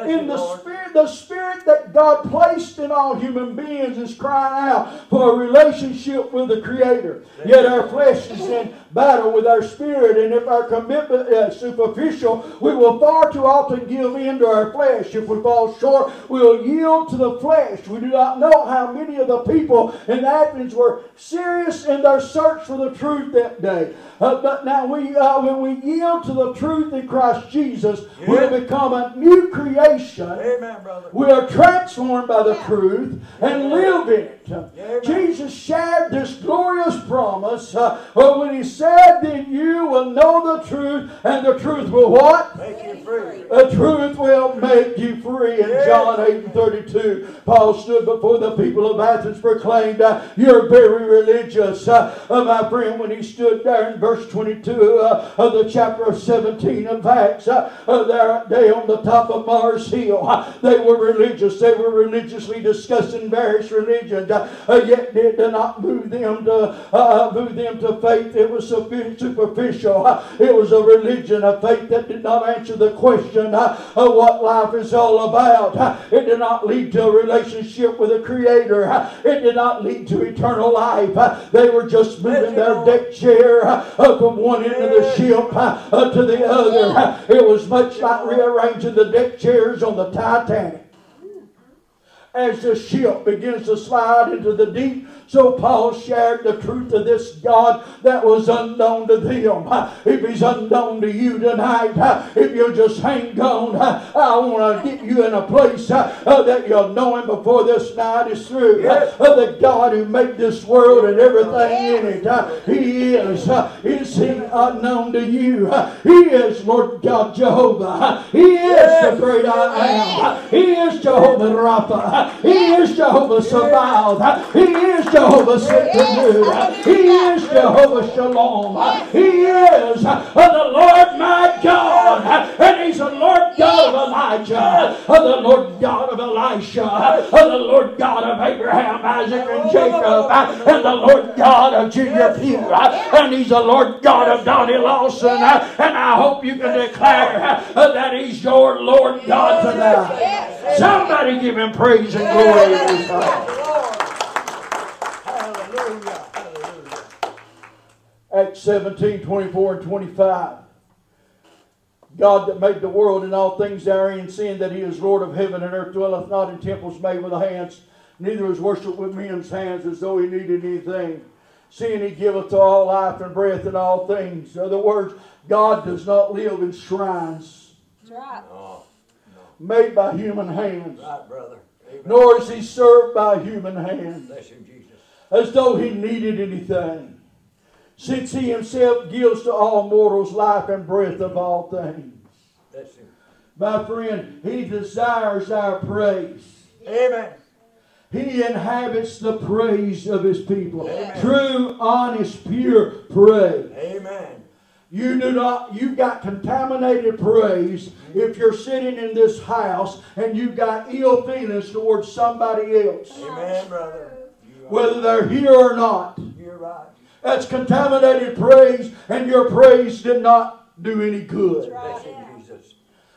In the Lord. spirit, the spirit that God placed in all human beings is crying out for a relationship with the Creator. Yet our flesh is in battle with our spirit, and if our commitment is superficial, we will far too often give in to our flesh. If we fall short, we will yield to the flesh. We do not know how many of the people in Athens were serious in their search for the truth that day. Uh, but now we, uh, when we yield to the truth in Christ Jesus, we'll become a new creation. Amen, brother. We are transformed by the truth and live in it. Amen. Jesus shared this glorious promise uh, uh, when he said, Then you will know the truth, and the truth will what? Make you free. The truth will make you free. In Yes. John 8 and 32, Paul stood before the people of Athens, proclaimed, uh, You're very religious. Uh, uh, my friend, when he stood there in verse 22 uh, of the chapter of 17 of Acts, uh, uh, there they on the top of Mars Hill, they were religious. They were religiously discussing various religions, yet did not move them to uh, move them to faith. It was suffi- superficial. It was a religion of faith that did not answer the question of what life is all about. It did not lead to a relationship with the Creator. It did not lead to eternal life. They were just moving their deck chair from one end of the ship uh, to the other. It was much like rearranging the deck chairs on the Titanic. As the ship begins to slide into the deep. So Paul shared the truth of this God that was unknown to them. If he's unknown to you tonight, if you just hang on, I want to get you in a place uh, that you'll know him before this night is through. Yes. Uh, the God who made this world and everything in it. Uh, He is. Is he unknown to you? He is Lord God Jehovah. He is the great I am. He is Jehovah Rapha. He is Jehovah Sabaoth. He is Jehovah Tsidkenu. He is Jehovah Shalom. He is the Lord my God. And He's the Lord God of Elijah. The Lord God of Elisha. The Lord God of Abraham, Isaac, and Jacob. Uh, And the Lord God of Junior. Uh, And He's the Lord God of Donnie Lawson. And I hope you can declare that He's your Lord God tonight. Somebody give Him praise and glory. this time. Hallelujah. Hallelujah. Acts 17, 24 and 25. God that made the world and all things therein, seeing that he is Lord of heaven and earth, dwelleth not in temples made with hands, neither is worshipped with men's hands as though he needed anything. Seeing he giveth to all life and breath and all things. In other words, God does not live in shrines That's right. Oh, made by human hands, right, brother. Amen. nor is he served by human hands. Bless you, Jesus. as though he needed anything, since he himself gives to all mortals life and breath of all things. My friend, he desires our praise. Amen. He inhabits the praise of his people. Amen. True, honest, pure praise. Amen. You do not, you've got contaminated praise if you're sitting in this house and you've got ill feelings towards somebody else, Amen, brother. Whether they're here or not. you're right. That's contaminated praise, and your praise did not do any good. You,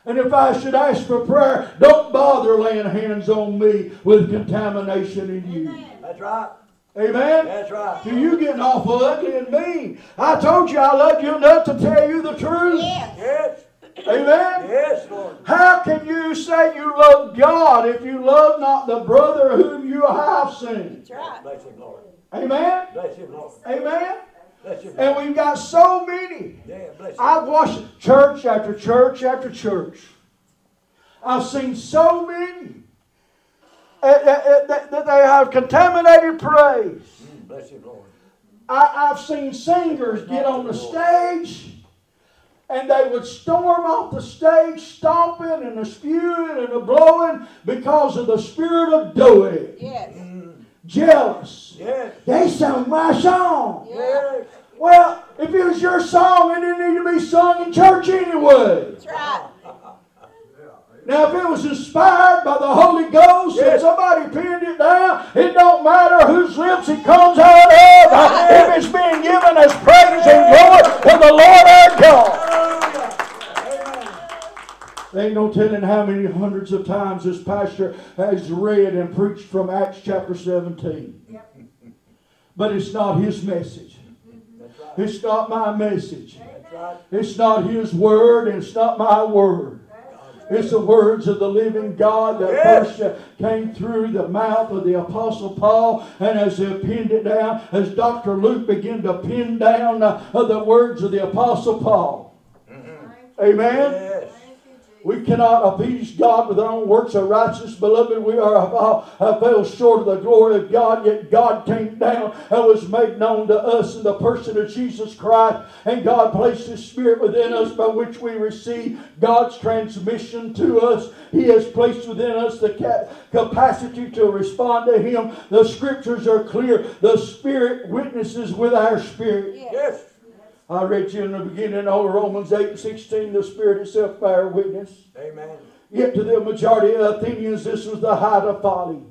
And if I should ask for prayer, don't bother laying hands on me with contamination in you. That's right. Amen? That's right. Do you getting awful ugly and mean? I told you I loved you enough to tell you the truth. Yes. Yes. Amen? Yes, Lord. How can you say you love God if you love not the brother whom you have seen? That's right. Bless him, Lord. Amen? Bless him, Lord. Amen? And we've got so many Yeah. I've watched church after church after church. I've seen so many Eh, eh, eh, that, that they have contaminated praise. Mm, Bless him, Lord. I, I've seen singers get on the stage and they would storm off the stage stomping and a spewing and a blowing because of the spirit of doing. Yes. Mm. jealous. Yes. They sung my song. Yes. Well, if it was your song, it didn't need to be sung in church anyway. That's right. Now, if it was inspired by the Holy Ghost and somebody pinned it down, it don't matter whose lips it comes out of. If it's being given as praise and glory to the Lord our God. There ain't no telling how many hundreds of times this pastor has read and preached from Acts chapter 17. But it's not his message. Right. It's not my message. Right. It's not his word, and it's not my word. It's the words of the living God that Yes. first came through the mouth of the Apostle Paul, and as they pinned it down, as Dr. Luke began to pin down uh, the words of the Apostle Paul. Amen. Yes. We cannot appease God with our own works of righteousness, beloved. We are all have fell short of the glory of God, yet God came down and was made known to us in the person of Jesus Christ. And God placed His Spirit within us by which we receive God's transmission to us. He has placed within us the ca- capacity to respond to Him. The Scriptures are clear. The Spirit witnesses with our spirit. Yes. Yes. I read you in the beginning of Romans 8 and 16, the Spirit itself bear witness. Amen. Yet to the majority of Athenians, this was the height of folly.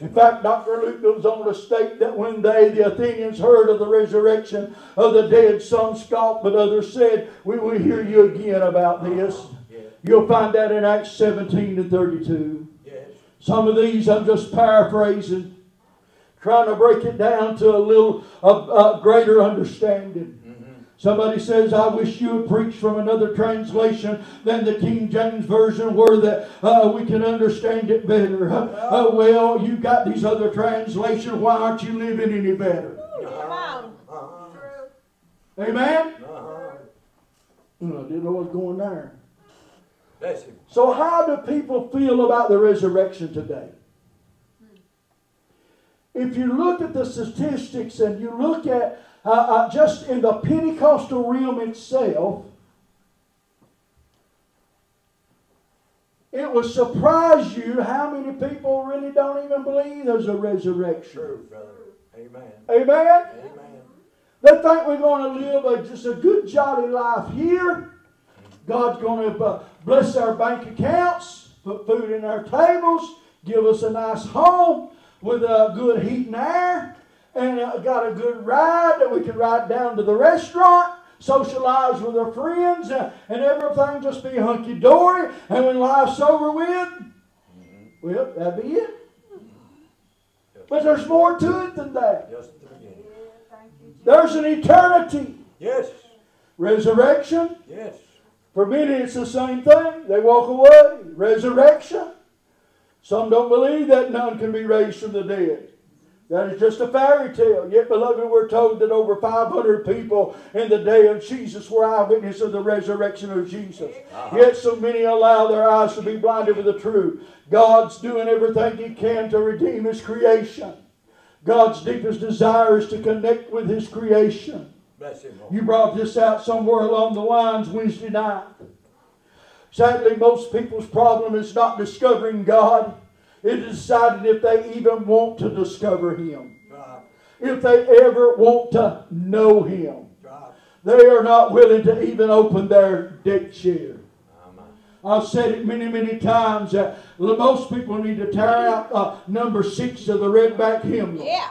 In fact, Dr. Luke goes on to state that when they, the Athenians, heard of the resurrection of the dead, some scoffed, but others said, We will hear you again about this. Uh-huh. Yes. You'll find that in Acts 17 and 32. Yes. Some of these I'm just paraphrasing, trying to break it down to a little a, a greater understanding. Somebody says, I wish you would preach from another translation than the King James Version where that uh, we can understand it better. Uh, uh, well, you got these other translations. Why aren't you living any better? True. Amen? Uh-huh. Oh, I didn't know what was going there. So, how do people feel about the resurrection today? If you look at the statistics and you look at uh, uh, just in the Pentecostal realm itself, it will surprise you how many people really don't even believe there's a resurrection. True, brother. Amen. Amen? Amen. They think we're going to live a, just a good, jolly life here. God's going to uh, bless our bank accounts, put food in our tables, give us a nice home with uh, good heat and air, and uh, got a good ride that we can ride down to the restaurant, socialize with our friends, uh, and everything just be hunky dory. And when life's over with, well, that'd be it. But there's more to it than that. Just the beginning. Thank you, Jesus. There's an eternity. Yes. Resurrection. Yes. For many, it's the same thing. They walk away. Resurrection. Some don't believe that none can be raised from the dead. That is just a fairy tale. Yet, beloved, we're told that over 500 people in the day of Jesus were eyewitnesses of the resurrection of Jesus. Uh-huh. Yet, so many allow their eyes to be blinded with the truth. God's doing everything He can to redeem His creation. God's deepest desire is to connect with His creation. Him. You brought this out somewhere along the lines Wednesday night. Sadly, most people's problem is not discovering God. It is deciding if they even want to discover Him. Right. If they ever want to know Him. Right. They are not willing to even open their deck chair. I've said it many, many times that most people need to tear out uh, number six of the redback hymnal. Yeah.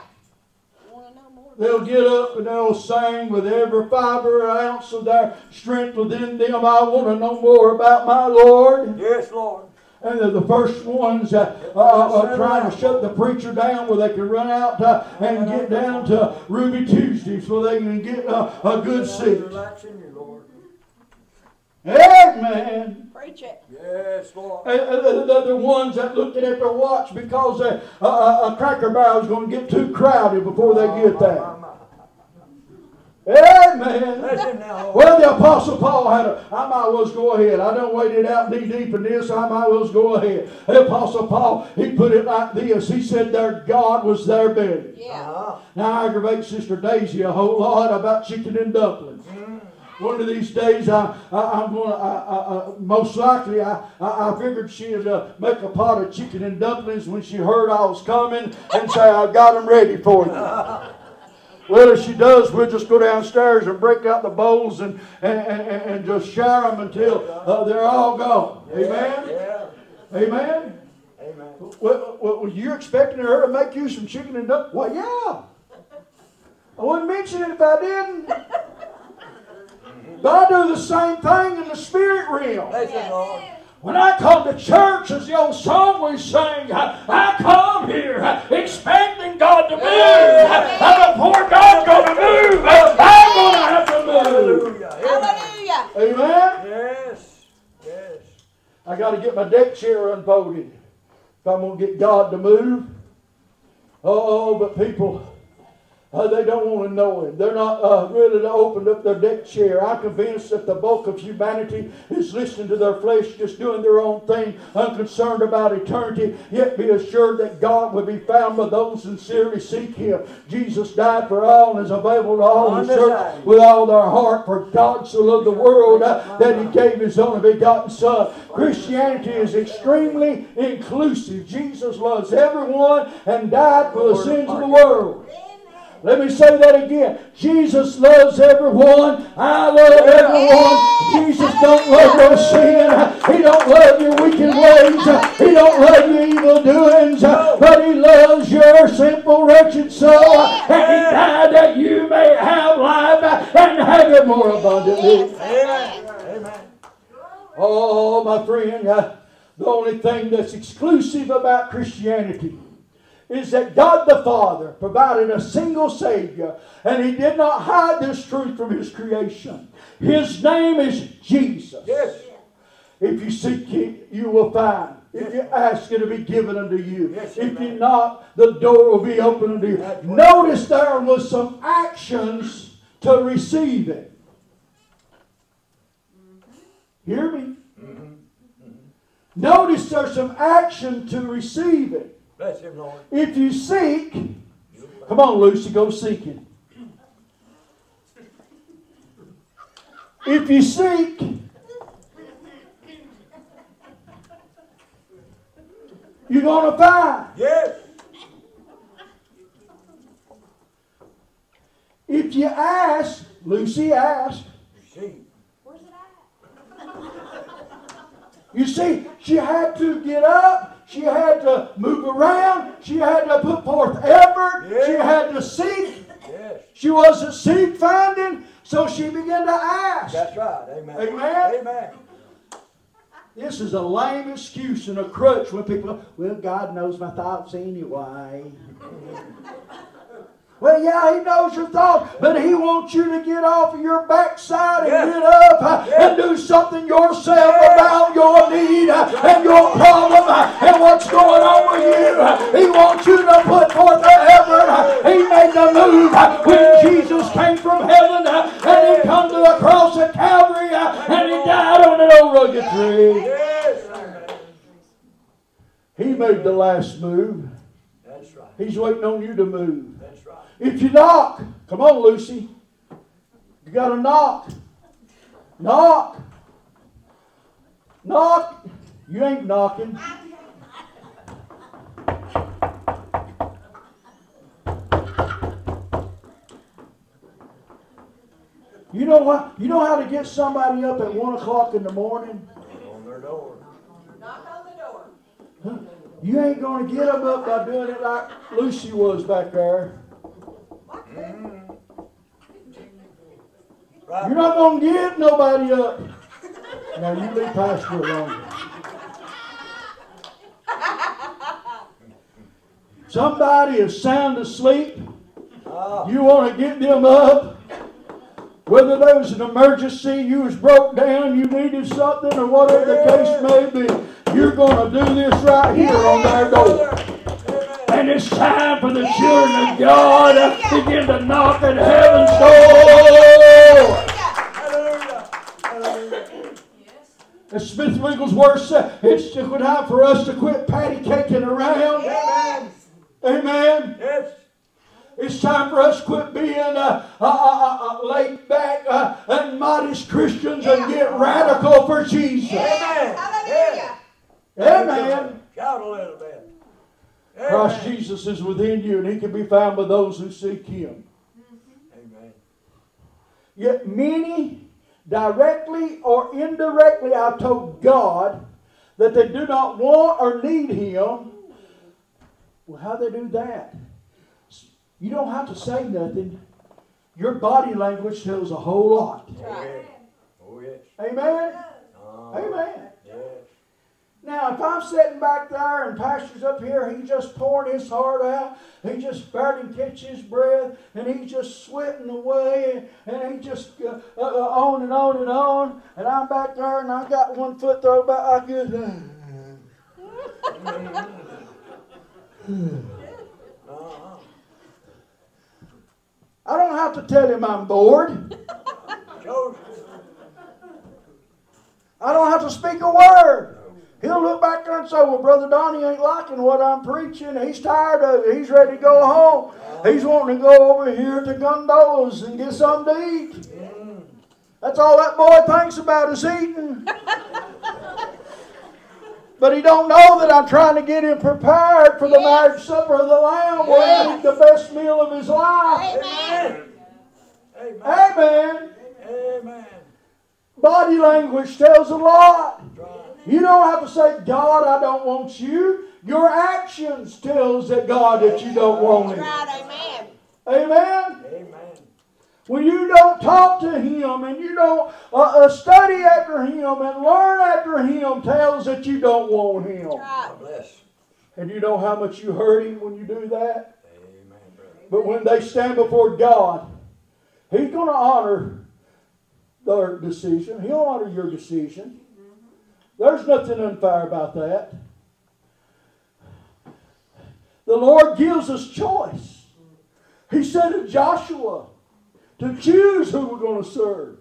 Want to know more? They'll get up and they'll sing with every fiber ounce of their strength within them. I want to know more about my Lord. Yes, Lord. And they're the first ones uh, uh, uh, trying to shut the preacher down where they can run out uh, and get down to Ruby Tuesday so they can get uh, a good seat. Relax in you, Lord. Amen. Preach it. Yes, Lord. And, and the, the, the ones that looking at their watch because uh, a, a, a cracker barrel is going to get too crowded before they get there. Amen. Bless him now, Lord. Well, the Apostle Paul had a, I might as well go ahead. I don't wade it out knee deep in this, I might as well go ahead. The Apostle Paul, he put it like this. He said their God was their belly. Yeah. Uh-huh. Now, I aggravate Sister Daisy a whole lot about chicken and dumplings. One of these days, I, I, I'm going to, most likely, I, I, I figured she'd uh, make a pot of chicken and dumplings when she heard I was coming and say, I've got them ready for you. Well, if she does, we'll just go downstairs and break out the bowls and, and, and, and just shower them until uh, they're all gone. Amen? Yeah. Amen? Amen. Well, well, you're expecting her to make you some chicken and dumplings? Well, yeah. I wouldn't mention it if I didn't. But I do the same thing in the spirit realm. Lord. When I come to church, as the old song we sing, I, I come here expecting God to move. Yeah. And before God's going to move, I'm going to have to move. Hallelujah. Amen. Hallelujah. Amen? Yes. Yes. I got to get my deck chair unfolded if I'm going to get God to move. Oh, but people, uh, they don't want to know Him. They're not uh, really opened up their deck chair. I'm convinced that the bulk of humanity is listening to their flesh, just doing their own thing, unconcerned about eternity. Yet be assured that God will be found by those who sincerely seek Him. Jesus died for all and is available to all who the search with all their heart. For God so loved the world uh, that He gave His only begotten Son. Christianity is extremely inclusive. Jesus loves everyone and died for the sins of the world. Let me say that again. Jesus loves everyone. I love everyone. Jesus don't love your sin. He don't love your wicked ways. He don't love your evil doings. But he loves your simple, wretched soul. And he died that you may have life and have it more abundantly. Amen. Amen. Oh, my friend, uh, the only thing that's exclusive about Christianity is that God the Father provided a single Savior, and He did not hide this truth from His creation. His name is Jesus. Yes. If you seek it, you will find. If you ask, it'll be given unto you. Yes, if you knock, the door will be open unto you. That's Notice there was some actions to receive it. Hear me? Mm-hmm. Mm-hmm. Notice there's some action to receive it. Bless him, Lord. If you seek, come on, Lucy, go seek it. If you seek, you're going to find. Yes. If you ask, Lucy asked, See. Where's it at? you see, she had to get up, she had to move around, she had to put forth effort, she had to seek. Yes. She wasn't seek finding, so she began to ask. That's right. Amen. Amen. Amen. This is a lame excuse and a crutch when people, well, God knows my thoughts anyway. well, yeah, He knows your thoughts, but He wants you to get off of your backside and Yeah. get up uh, Yeah. and do something yourself Yeah. about your need uh, and your problem uh, and what's going on with you. He wants you to put forth the effort. He made the move when Jesus came from heaven and He come to the cross at Calvary and He died on an old rugged tree. He made the last move. That's right. He's waiting on you to move. If you knock, come on, Lucy. You got to knock. Knock. Knock. You ain't knocking. You know what? You know how to get somebody up at one o'clock in the morning? On their door. Knock on the door. You ain't gonna get them up by doing it like Lucy was back there. Right. You're not gonna get nobody up. Now you leave pastor alone. Somebody is sound asleep. Ah. You want to get them up. Whether there was an emergency, you was broke down, you needed something, or whatever the case may be, you're going to do this right here on their door. Amen. And it's time for the children of God to begin to knock at heaven's door. Hallelujah. Hallelujah. As Smith Wigglesworth said, it's time for us to quit patty caking around. Amen. Amen. Yes. It's time for us to quit being uh, uh, uh, uh, laid back uh, and modest Christians and get radical for Jesus. Amen. Hallelujah. Amen. Shout a little bit. Christ Jesus is within you and he can be found by those who seek him. Amen. Yet many, directly or indirectly, have told God that they do not want or need Him. Well, how they do that? You don't have to say nothing. Your body language tells a whole lot. Oh, yes. Oh, yes. Amen? Ah, Amen. Now, if I'm sitting back there and Pastor's up here, he's just pouring his heart out, he just barely can catch his breath, and he's just sweating away, and, he just uh, uh, uh, on and on and on, and I'm back there and I got one foot thrown back I this. Uh-huh. I don't have to tell him I'm bored. I don't have to speak a word. He'll look back there and say, Well, Brother Donnie ain't liking what I'm preaching. He's tired of it. He's ready to go home. He's wanting to go over here to Gondolas and get something to eat. That's all that boy thinks about is eating. But he don't know that I'm trying to get him prepared for the marriage supper of the Lamb where he'll eat the best meal of his life. Amen. Amen. Amen. Amen. Body language tells a lot. Right. You don't have to say, God, I don't want you. Your actions tells that God that you don't want him. Right, amen. Amen. Amen. When you don't talk to him and you don't uh, uh, study after him and learn after him tells that you don't want him. Right. God bless. And you know how much you hurt him when you do that? Amen, brother. But when they stand before God, He's going to honor their decision. He'll honor your decision. There's nothing unfair about that. The Lord gives us choice. He said to Joshua to choose who we're going to serve.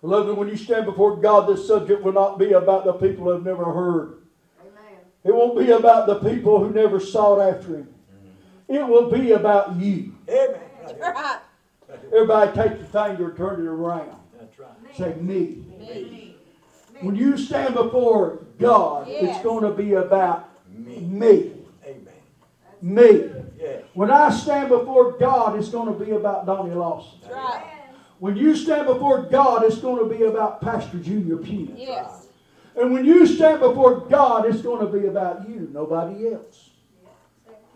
Beloved, when you stand before God, this subject will not be about the people who have never heard. Amen. It won't be about the people who never sought after Him. It will be about you. Amen. Right. Everybody take your finger and turn it around. That's right. Say me. Me. When you stand before God, it's going to be about Me. me. Amen. Me. Yeah. When I stand before God, it's going to be about Donnie Lawson. That's right. When you stand before God, it's going to be about Pastor Junior Pugh. Yes. And when you stand before God, it's going to be about you, nobody else.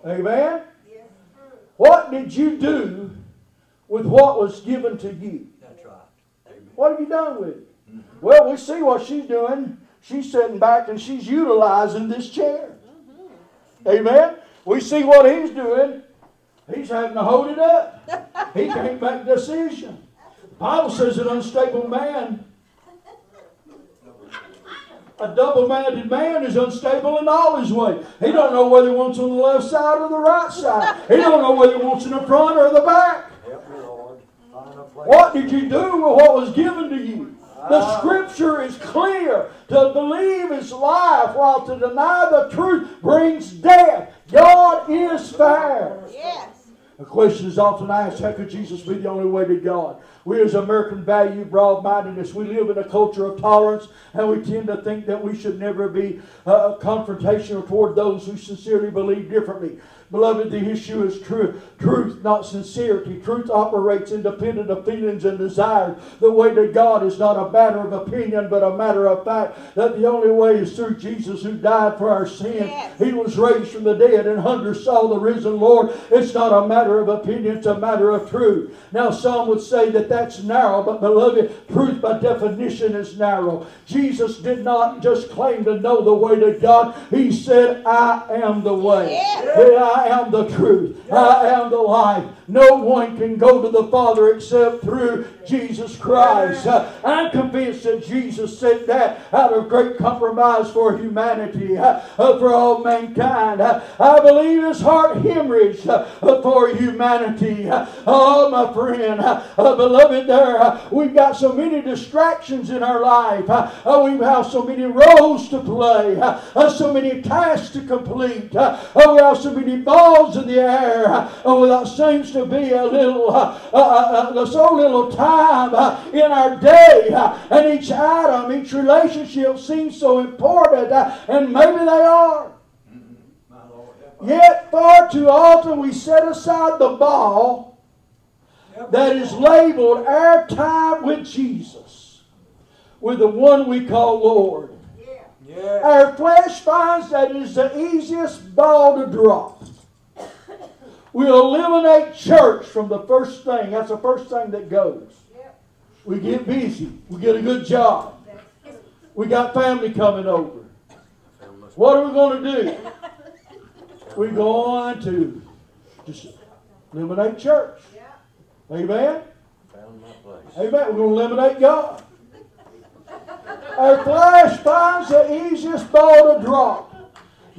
Amen? Yes. What did you do with what was given to you? That's right. Amen. What have you done with it? Well, we see what she's doing. She's sitting back and she's utilizing this chair. Amen. We see what he's doing. He's having to hold it up. He can't make a decision. The Bible says an unstable man, a double-minded man is unstable in all his ways. He don't know whether he wants on the left side or the right side. He don't know whether he wants in the front or the back. Help me, Lord. Find a place. What did you do with what was given to you? The scripture is clear. To believe is life, while to deny the truth brings death. God is fair. Yes. The question is often asked, how could Jesus be the only way to God? We as American value broad-mindedness. We live in a culture of tolerance and we tend to think that we should never be uh, confrontational toward those who sincerely believe differently. Beloved, the issue is true, truth, not sincerity. Truth operates independent of feelings and desires. The way to God is not a matter of opinion, but a matter of fact that the only way is through Jesus who died for our sins. Yes. He was raised from the dead, and hundreds saw the risen Lord. It's not a matter of opinion, it's a matter of truth. Now, some would say that that's narrow, but beloved, truth by definition is narrow. Jesus did not just claim to know the way to God, He said, I am the way. Yes. I am the truth. I am the life. No one can go to the Father except through Jesus Christ. Uh, I'm convinced that Jesus said that out of great compromise for humanity, uh, uh, for all mankind. Uh, I believe his heart hemorrhaged uh, for humanity. Uh, oh, my friend, uh, beloved, there we've got so many distractions in our life. We have so many roles to play, so many tasks to complete. We have so many balls in the air. Uh, that seems to be a little, uh, uh, uh, uh, so little time uh, in our day. Uh, and each item, each relationship seems so important. Uh, and maybe they are. My Lord. Help us. Yet far too often we set aside the ball Help that us, is Lord. labeled our time with Jesus, with the one we call Lord. Yeah. Yeah. Our flesh finds that is the easiest ball to drop. We eliminate church from the first thing. That's the first thing that goes. We get busy. We get a good job. We got family coming over. What are we going to do? We're going to just eliminate church. Amen? Amen. We're going to eliminate God. Our flesh finds the easiest ball to drop.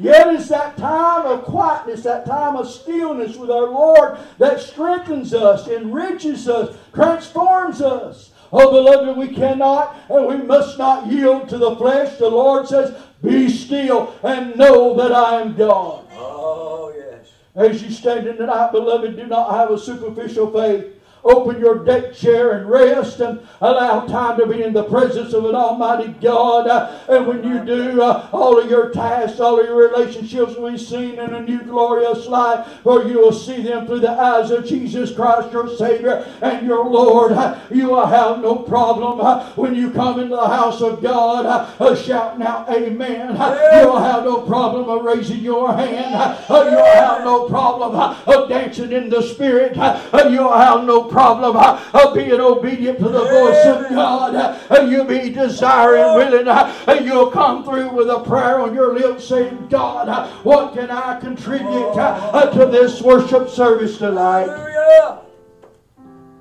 Yet it's that time of quietness, that time of stillness with our Lord that strengthens us, enriches us, transforms us. Oh, beloved, we cannot and we must not yield to the flesh. The Lord says, Be still and know that I am God. Oh, yes. As you stand in tonight, beloved, do not have a superficial faith. Open your deck chair and rest and allow time to be in the presence of an Almighty God. And when you do, uh, all of your tasks, all of your relationships will be seen in a new glorious light, for you will see them through the eyes of Jesus Christ, your Savior and your Lord. You will have no problem uh, when you come into the house of God uh, shouting out, Amen. You will have no problem of raising your hand. You will have no problem of dancing in the Spirit. You will have no problem of being obedient to the voice of God. You'll be desiring, willing, and you'll come through with a prayer on your lips saying, God, what can I contribute uh, to this worship service tonight? Hallelujah.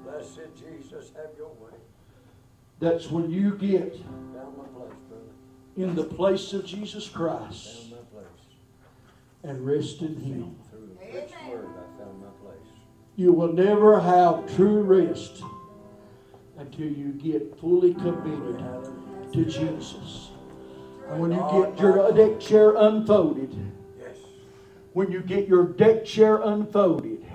Blessed Jesus, have your way. That's when you get Found my place, brother. in the place of Jesus Christ Found my place. and rest in Him. Through You will never have true rest until you get fully committed to Jesus. And when you get your deck chair unfolded, Yes. when you get your deck chair unfolded,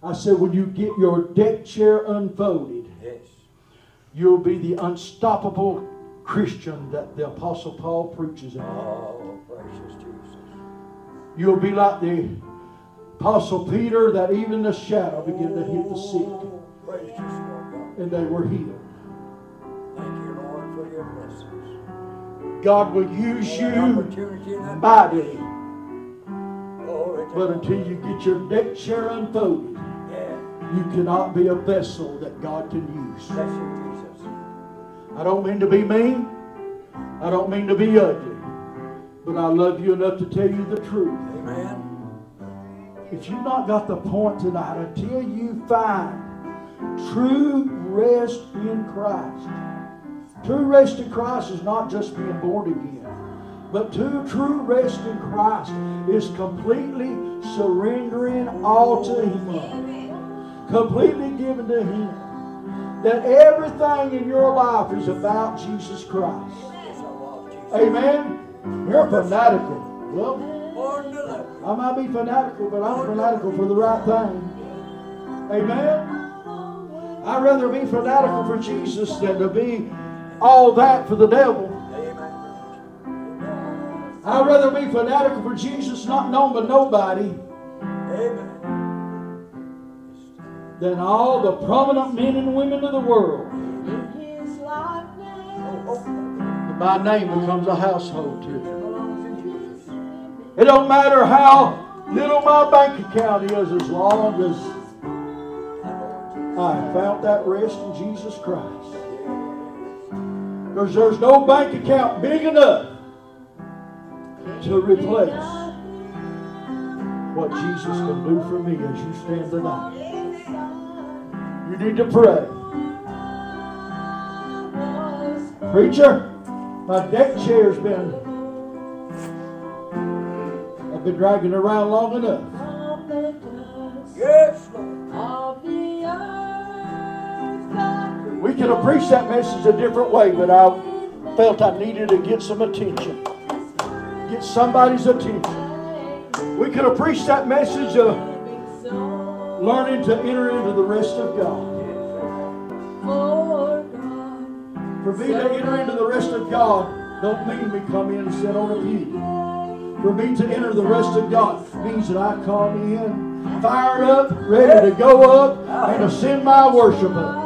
I said, when you get your deck chair unfolded, Yes. you'll be the unstoppable Christian that the Apostle Paul preaches about. Oh, precious Jesus. You'll be like the Apostle Peter that even the shadow began to hit the sick Precious Lord God. and they were healed. Thank you, Lord, for your blessings. God will use you opportunity in that mightily, but until you get your deck chair unfolded, you cannot be a vessel that God can use. Bless you, Jesus. I don't mean to be mean. I don't mean to be ugly. But I love you enough to tell you the truth. Amen. If you've not got the point tonight, until you find true rest in Christ. True rest in Christ is not just being born again, but true, true rest in Christ is completely surrendering all to Him, completely given to Him. That everything in your life is about Jesus Christ. Yes, I love Jesus. Amen. You're fanatical. Well, to. I might be fanatical, but I'm fanatical for the right thing. Amen. I'd rather be fanatical for Jesus than to be all that for the devil. Amen. I'd rather be fanatical for Jesus, not known by nobody, Amen. than all the prominent men and women of the world. My name becomes a household to it. It don't matter how little my bank account is, as long as I found that rest in Jesus Christ. Because there's no bank account big enough to replace what Jesus can do for me as you stand tonight. You need to pray. Preacher, my deck chair's been, I've been dragging around long enough. Yes, Lord. We could have preached that message a different way, but I felt I needed to get some attention. Get somebody's attention. We could have preached that message of learning to enter into the rest of God. For me to enter into the rest of God don't mean we come in and sit on a pew. For me to enter the rest of God means that I come in fired up, ready to go up, and to send my worship up.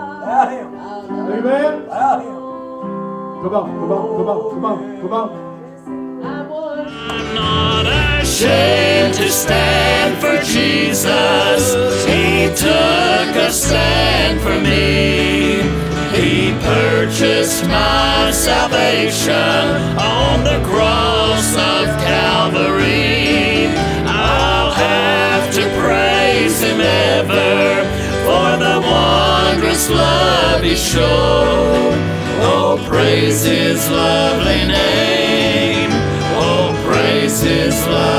Amen? Come on, come on, come on, come on, come on. I'm not ashamed to stand for Jesus. He took a stand for me. He purchased my salvation on the cross of wondrous love He showed. Oh, praise His lovely name. Oh, praise His love.